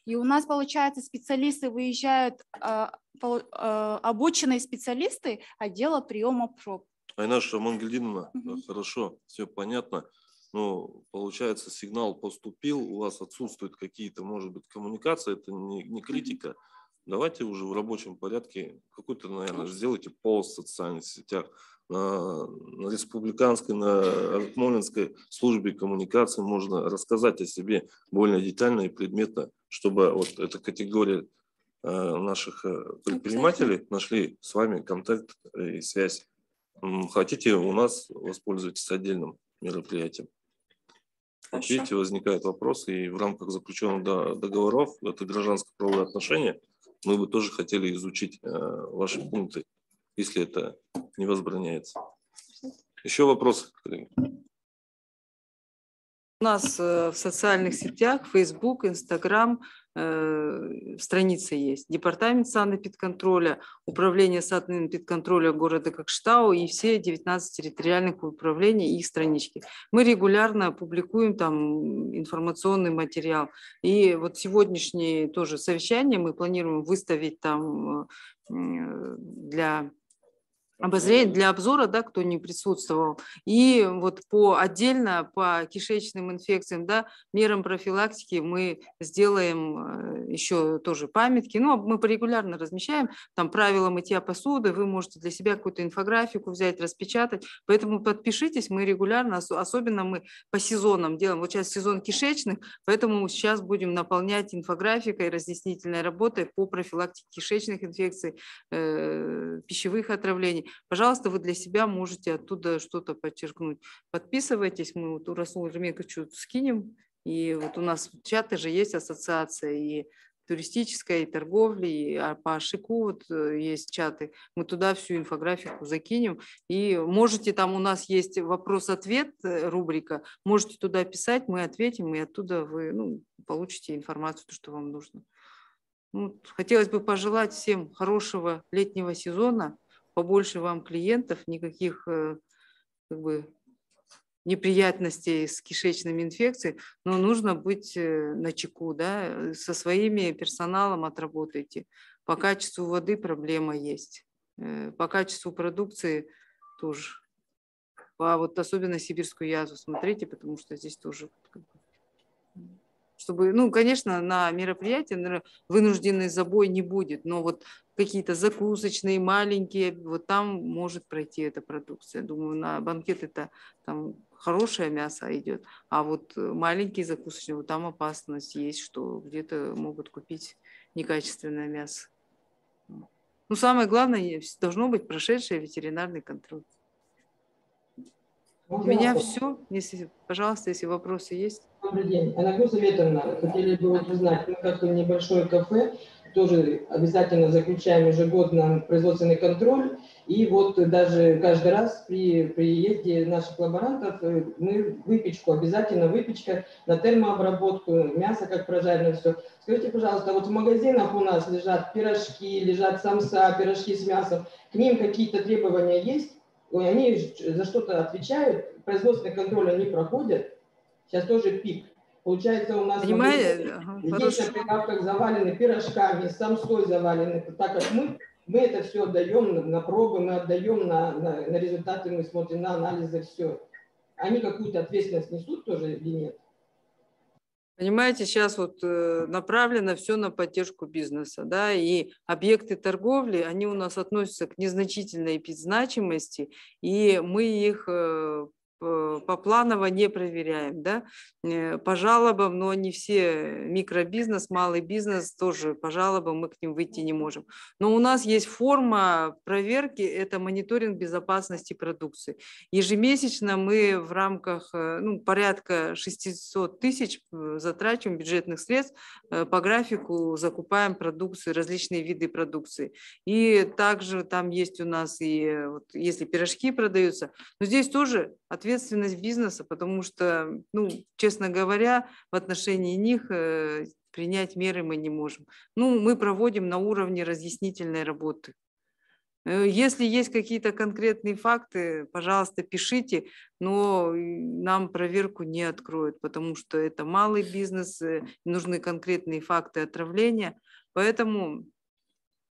Speaker 4: И у нас, получается, специалисты выезжают, а, а, обученные специалисты отдела приема проб.
Speaker 1: Айнаша Мангельдиновна, угу. хорошо, все понятно. Но получается, сигнал поступил, у вас отсутствуют какие-то, может быть, коммуникации, это не, не критика. Давайте уже в рабочем порядке какой-то, наверное, сделайте пост в социальных сетях на, республиканской, на Акмолинской службе коммуникации можно рассказать о себе более детально и предметно, чтобы вот эта категория э, наших э, предпринимателей нашли с вами контакт и связь. Хотите у нас воспользуйтесь отдельным мероприятием. Вот видите, возникают вопросы, и в рамках заключенных договоров, это гражданско-правовые отношения, мы бы тоже хотели изучить э, ваши пункты если это не возбраняется. Еще вопрос, коллеги?
Speaker 2: У нас э, в социальных сетях, Facebook, Instagram, э, страницы есть. Департамент санэпидконтроля, управление санэпидконтроля города Кокштау и все 19 территориальных управлений их странички. Мы регулярно публикуем там информационный материал. И вот сегодняшнее тоже совещание мы планируем выставить там э, для обозрение для обзора, да, кто не присутствовал. И вот по отдельно по кишечным инфекциям, да, мерам профилактики мы сделаем э, еще тоже памятки. Ну, мы регулярно размещаем там правила мытья посуды, вы можете для себя какую-то инфографику взять, распечатать. Поэтому подпишитесь, мы регулярно, особенно мы по сезонам делаем. Вот сейчас сезон кишечных, поэтому сейчас будем наполнять инфографикой, разъяснительной работой по профилактике кишечных инфекций, э, пищевых отравлений пожалуйста, вы для себя можете оттуда что-то подчеркнуть. Подписывайтесь, мы вот у Расула Ермековичу скинем, и вот у нас чаты же есть ассоциация, и туристической и торговли, и а, по Ашику вот э, есть чаты. Мы туда всю инфографику закинем. И можете, там у нас есть вопрос-ответ э, рубрика, можете туда писать, мы ответим, и оттуда вы ну, получите информацию, то, что вам нужно. Ну, хотелось бы пожелать всем хорошего летнего сезона, побольше вам клиентов, никаких э, как бы, неприятностей с кишечными инфекциями, но нужно быть э, на чеку, да, со своими персоналом отработайте. По качеству воды проблема есть, э, по качеству продукции тоже. А вот особенно сибирскую язву смотрите, потому что здесь тоже чтобы, ну, конечно, на мероприятии наверное, вынужденный забой не будет, но вот какие-то закусочные, маленькие, вот там может пройти эта продукция. Думаю, на банкет это там хорошее мясо идет, а вот маленькие закусочные, вот там опасность есть, что где-то могут купить некачественное мясо. Ну, самое главное, должно быть прошедший ветеринарный контроль. У меня все. Если, пожалуйста, если вопросы есть.
Speaker 6: Добрый день. Анагу Советовна, хотели бы вот узнать, мы как небольшое кафе, тоже обязательно заключаем ежегодно производственный контроль. И вот даже каждый раз при приезде наших лаборантов э, мы выпечку, обязательно выпечка на термообработку, мясо как прожаренное, все. Скажите, пожалуйста, вот в магазинах у нас лежат пирожки, лежат самса, пирожки с мясом. К ним какие-то требования есть? они за что-то отвечают, производственный контроль они проходят, сейчас тоже пик. Получается, у нас
Speaker 2: Понимаете?
Speaker 6: Здесь на прикавках завалены пирожками, самской завалены, так как мы, мы это все отдаем на пробы, мы отдаем на, на, на результаты, мы смотрим на анализы, все. Они какую-то ответственность несут тоже или нет?
Speaker 2: Понимаете, сейчас вот э, направлено все на поддержку бизнеса, да, и объекты торговли, они у нас относятся к незначительной значимости, и мы их э, по планово не проверяем, да, э, по жалобам, но не все микробизнес, малый бизнес тоже по жалобам мы к ним выйти не можем. Но у нас есть форма проверки, это мониторинг безопасности продукции. Ежемесячно мы в рамках, э, ну, порядка 600 тысяч э, затрачиваем бюджетных средств, по графику закупаем продукцию, различные виды продукции. И также там есть у нас и, вот, если пирожки продаются, но здесь тоже ответственность бизнеса, потому что, ну, честно говоря, в отношении них э, принять меры мы не можем. Ну, мы проводим на уровне разъяснительной работы. Э, если есть какие-то конкретные факты, пожалуйста, пишите, но нам проверку не откроют, потому что это малый бизнес, э, нужны конкретные факты отравления. Поэтому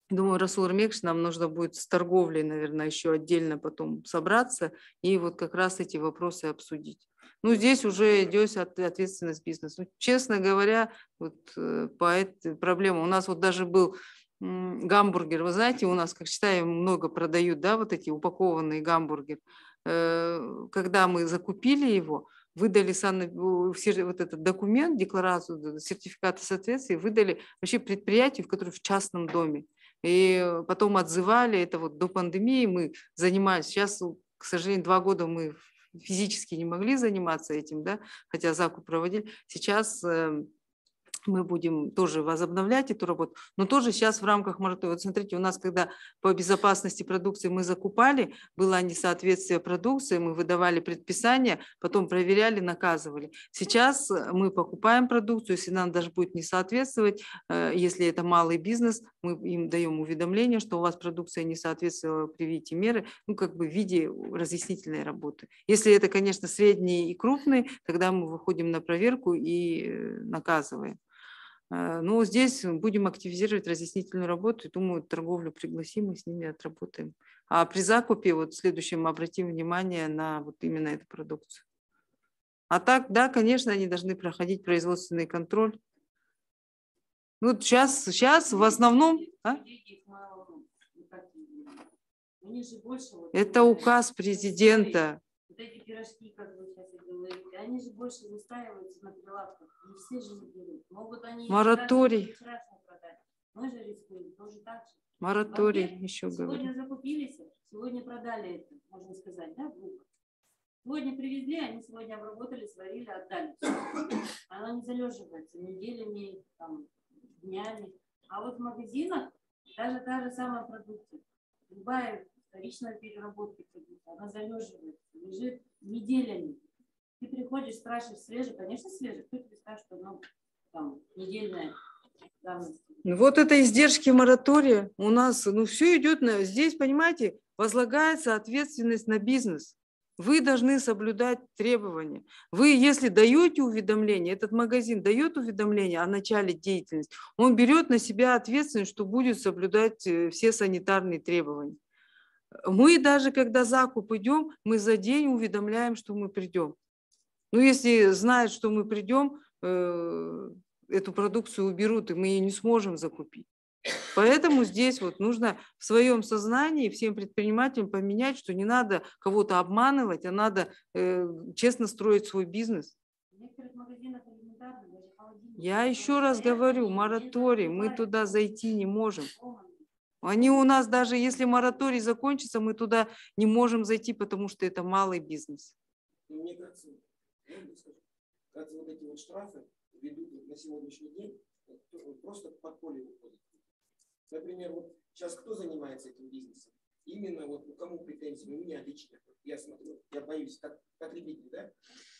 Speaker 2: Думаю, Расул Армекш, нам нужно будет с торговлей, наверное, еще отдельно потом собраться и вот как раз эти вопросы обсудить. Ну, здесь уже идет ответственность бизнеса. Ну, честно говоря, вот э, по этой проблеме у нас вот даже был гамбургер. Вы знаете, у нас, как считаем, много продают, да, вот эти упакованные гамбургеры. Э, когда мы закупили его, выдали сан... вот этот документ, декларацию, сертификат соответствия, выдали вообще предприятию, в котором в частном доме. И потом отзывали, это вот до пандемии мы занимались. Сейчас, к сожалению, два года мы физически не могли заниматься этим, да, хотя закуп проводили. Сейчас эм, мы будем тоже возобновлять эту работу, но тоже сейчас в рамках моратория. Вот смотрите, у нас, когда по безопасности продукции мы закупали, было несоответствие продукции, мы выдавали предписания, потом проверяли, наказывали. Сейчас э, мы покупаем продукцию, если нам даже будет не соответствовать, э, если это малый бизнес, мы им даем уведомление, что у вас продукция не соответствовала, приведите меры, ну, как бы в виде разъяснительной работы. Если это, конечно, средний и крупный, тогда мы выходим на проверку и э, наказываем. Э, ну, здесь будем активизировать разъяснительную работу. И, думаю, торговлю пригласим и с ними отработаем. А при закупе, вот в следующем обратим внимание на вот именно эту продукцию. А так, да, конечно, они должны проходить производственный контроль. Ну, вот сейчас, сейчас в основном... А? Это указ президента.
Speaker 7: Вот эти пирожки, как вы сейчас говорите, они же больше выстаиваются на прилавках. Не все же берут. Могут они
Speaker 2: Мораторий.
Speaker 7: продать. Мы же рискуем тоже так же.
Speaker 2: Мораторий
Speaker 7: Во-первых,
Speaker 2: еще
Speaker 7: Сегодня
Speaker 2: говорю.
Speaker 7: закупились, сегодня продали это, можно сказать, да, группа. Сегодня привезли, они сегодня обработали, сварили, отдали. Оно не залеживается неделями, там, днями. А вот в магазинах даже та же самая продукция. Любая вторичная переработка она залеживается, лежит неделями. Ты приходишь, спрашиваешь, свежий, конечно, свежий. Кто тебе скажет, что оно там недельная?
Speaker 2: Ну, Вот это издержки моратория у нас, ну все идет на, здесь, понимаете, возлагается ответственность на бизнес. Вы должны соблюдать требования. Вы, если даете уведомление, этот магазин дает уведомление о начале деятельности, он берет на себя ответственность, что будет соблюдать э, все санитарные требования. Мы даже, когда закуп идем, мы за день уведомляем, что мы придем. Ну, если знают, что мы придем, э, эту продукцию уберут, и мы ее не сможем закупить. Поэтому здесь вот нужно в своем сознании всем предпринимателям поменять, что не надо кого-то обманывать, а надо э, честно строить свой бизнес. Я еще раз говорю, мораторий, мы туда зайти не можем. Они у нас даже, если мораторий закончится, мы туда не можем зайти, потому что это малый бизнес.
Speaker 5: Мне кажется, кажется, вот эти вот штрафы ведут на сегодняшний день просто под поле выходят. Например, вот сейчас кто занимается этим бизнесом? Именно вот кому претензии? У меня лично. Я смотрю, я боюсь, как потребитель, да?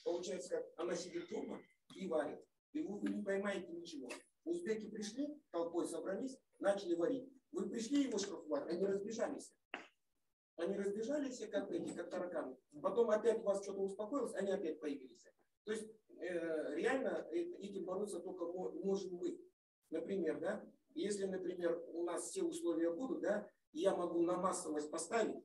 Speaker 5: Получается, как она сидит дома и варит. И вы, вы не поймаете ничего. Узбеки пришли, толпой собрались, начали варить. Вы пришли его штрафовать, они разбежались. Они разбежались все как эти, как тараканы. Потом опять у вас что-то успокоилось, они опять появились. То есть э, реально э, этим бороться только можем мы. Например, да, если, например, у нас все условия будут, да, я могу на массовость поставить,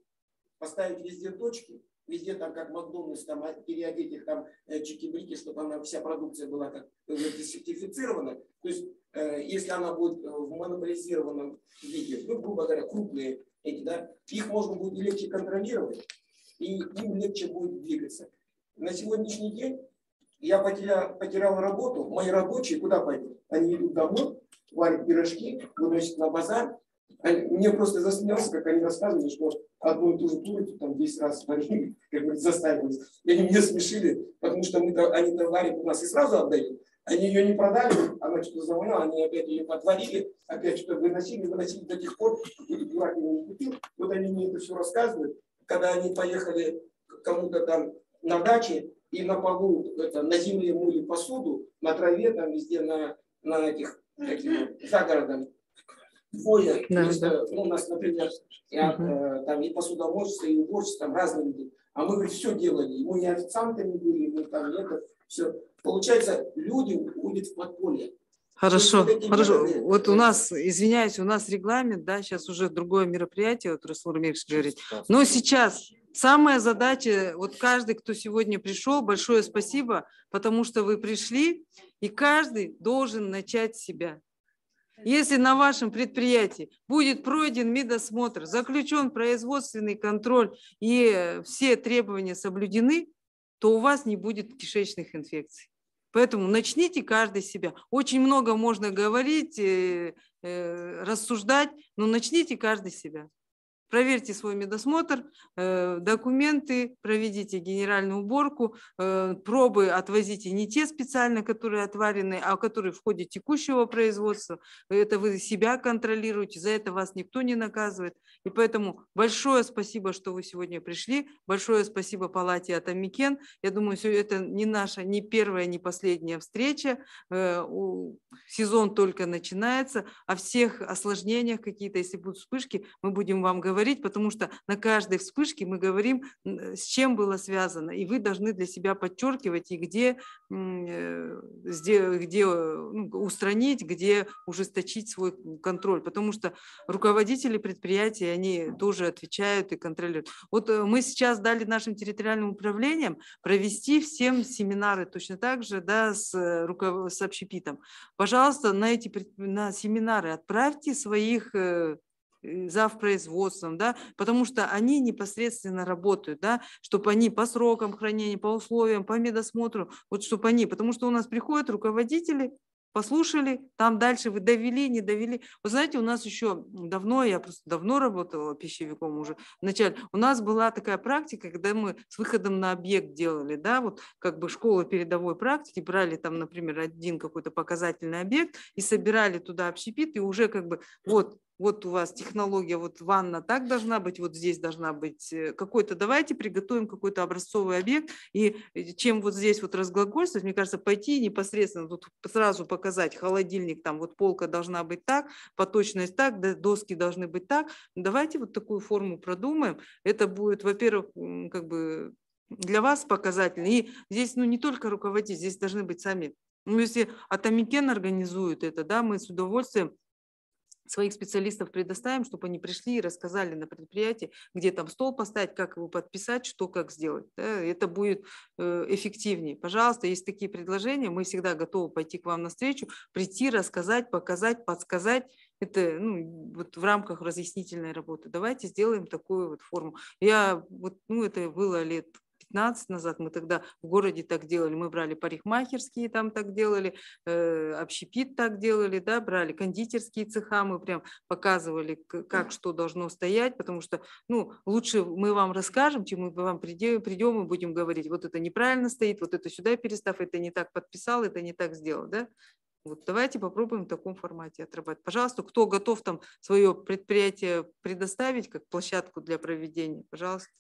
Speaker 5: поставить везде точки, везде там как Макдональдс, там а, переодеть их там э, чики-брики, чтобы она вся продукция была как сертифицирована. То есть э, если она будет в монополизированном виде, ну, грубо говоря, крупные эти, да, их можно будет легче контролировать, и им легче будет двигаться. На сегодняшний день я потерял, потерял работу, мои рабочие куда пойдут? Они идут домой, варят пирожки, выносят на базар. Мне просто засмеялся, как они рассказывали, что одну и ту же курицу там 10 раз варили, как бы заставились. И они меня смешили, потому что мы -то, они-то варят у нас и сразу отдают. Они ее не продали, она что-то завоняла, они опять ее потворили, опять что-то выносили, выносили до тех пор, какой-то дурак его не купил. Вот они мне это все рассказывают. Когда они поехали кому-то там на даче, и на полу, это, на земле мыли посуду, на траве, там везде, на, на этих, таких, за городом. Двое, да, да. ну, у нас, например, я, угу. э, там и посудомоечество, и уборщица, там разные люди. А мы, говорит, все делали. Мы и официантами были, мы там это, все. Получается, люди уходят в подполье.
Speaker 2: Хорошо, хорошо. Вот у нас, извиняюсь, у нас регламент, да, сейчас уже другое мероприятие, вот Расул Рамирович говорит. Но сейчас самая задача, вот каждый, кто сегодня пришел, большое спасибо, потому что вы пришли, и каждый должен начать с себя. Если на вашем предприятии будет пройден медосмотр, заключен производственный контроль и все требования соблюдены, то у вас не будет кишечных инфекций. Поэтому начните каждый себя. Очень много можно говорить, э, э, рассуждать, но начните каждый себя. Проверьте свой медосмотр, э, документы, проведите генеральную уборку, э, пробы отвозите не те специально, которые отварены, а которые в ходе текущего производства. Это вы себя контролируете, за это вас никто не наказывает. И поэтому большое спасибо, что вы сегодня пришли. Большое спасибо Палате Атамикен. Я думаю, все это не наша, не первая, не последняя встреча. Э, сезон только начинается. О всех осложнениях какие-то, если будут вспышки, мы будем вам говорить говорить, потому что на каждой вспышке мы говорим, с чем было связано, и вы должны для себя подчеркивать, и где, э, где, где ну, устранить, где ужесточить свой контроль, потому что руководители предприятий, они тоже отвечают и контролируют. Вот э, мы сейчас дали нашим территориальным управлениям провести всем семинары точно так же да, с, э, руков... с общепитом. Пожалуйста, на эти на семинары отправьте своих зав производством, да, потому что они непосредственно работают, да, чтобы они по срокам хранения, по условиям, по медосмотру, вот чтобы они, потому что у нас приходят руководители, послушали, там дальше вы довели, не довели. Вы знаете, у нас еще давно, я просто давно работала пищевиком уже, вначале, у нас была такая практика, когда мы с выходом на объект делали, да, вот как бы школа передовой практики, брали там, например, один какой-то показательный объект и собирали туда общепит, и уже как бы вот вот у вас технология, вот ванна так должна быть, вот здесь должна быть э, какой-то, давайте приготовим какой-то образцовый объект, и э, чем вот здесь вот разглагольствовать, мне кажется, пойти непосредственно тут сразу показать холодильник, там вот полка должна быть так, поточность так, доски должны быть так, давайте вот такую форму продумаем, это будет, во-первых, как бы для вас показательно, и здесь ну не только руководить, здесь должны быть сами. Ну, если Атамикен организует это, да, мы с удовольствием своих специалистов предоставим, чтобы они пришли и рассказали на предприятии, где там стол поставить, как его подписать, что как сделать. Да, это будет э, эффективнее. Пожалуйста, есть такие предложения, мы всегда готовы пойти к вам навстречу, прийти, рассказать, показать, подсказать. Это ну, вот в рамках разъяснительной работы. Давайте сделаем такую вот форму. Я вот, ну, это было лет 15 назад, мы тогда в городе так делали, мы брали парикмахерские, там так делали, э, общепит так делали, да, брали кондитерские цеха, мы прям показывали, как что должно стоять, потому что, ну, лучше мы вам расскажем, чем мы вам придем, придем и будем говорить, вот это неправильно стоит, вот это сюда перестав, это не так подписал, это не так сделал, да, вот давайте попробуем в таком формате отрабатывать. Пожалуйста, кто готов там свое предприятие предоставить как площадку для проведения, пожалуйста,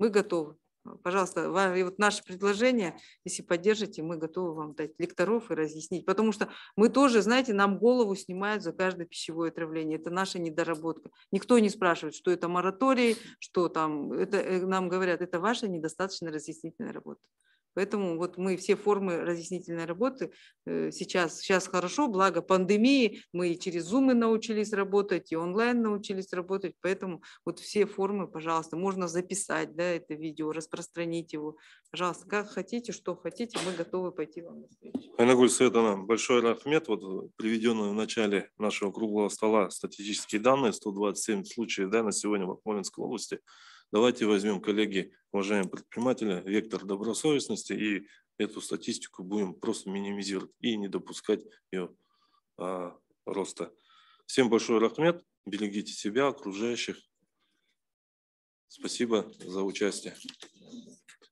Speaker 2: мы готовы. Пожалуйста, ва- и вот наше предложение, если поддержите, мы готовы вам дать лекторов и разъяснить. Потому что мы тоже, знаете, нам голову снимают за каждое пищевое отравление. Это наша недоработка. Никто не спрашивает, что это мораторий, что там. Это э, нам говорят, это ваша недостаточно разъяснительная работа. Поэтому вот мы все формы разъяснительной работы э, сейчас, сейчас хорошо, благо пандемии, мы и через Zoom научились работать, и онлайн научились работать, поэтому вот все формы, пожалуйста, можно записать, да, это видео, распространить его, пожалуйста, как хотите, что хотите, мы готовы пойти вам навстречу.
Speaker 1: Айнагуль Световна, большой рахмет. Вот э, приведенные в начале нашего круглого стола статистические данные, 127 случаев да, на сегодня в Акмолинской области. Давайте возьмем, коллеги, уважаемые предприниматели, вектор добросовестности и эту статистику будем просто минимизировать и не допускать ее а, роста. Всем большой рахмет, берегите себя, окружающих. Спасибо за участие.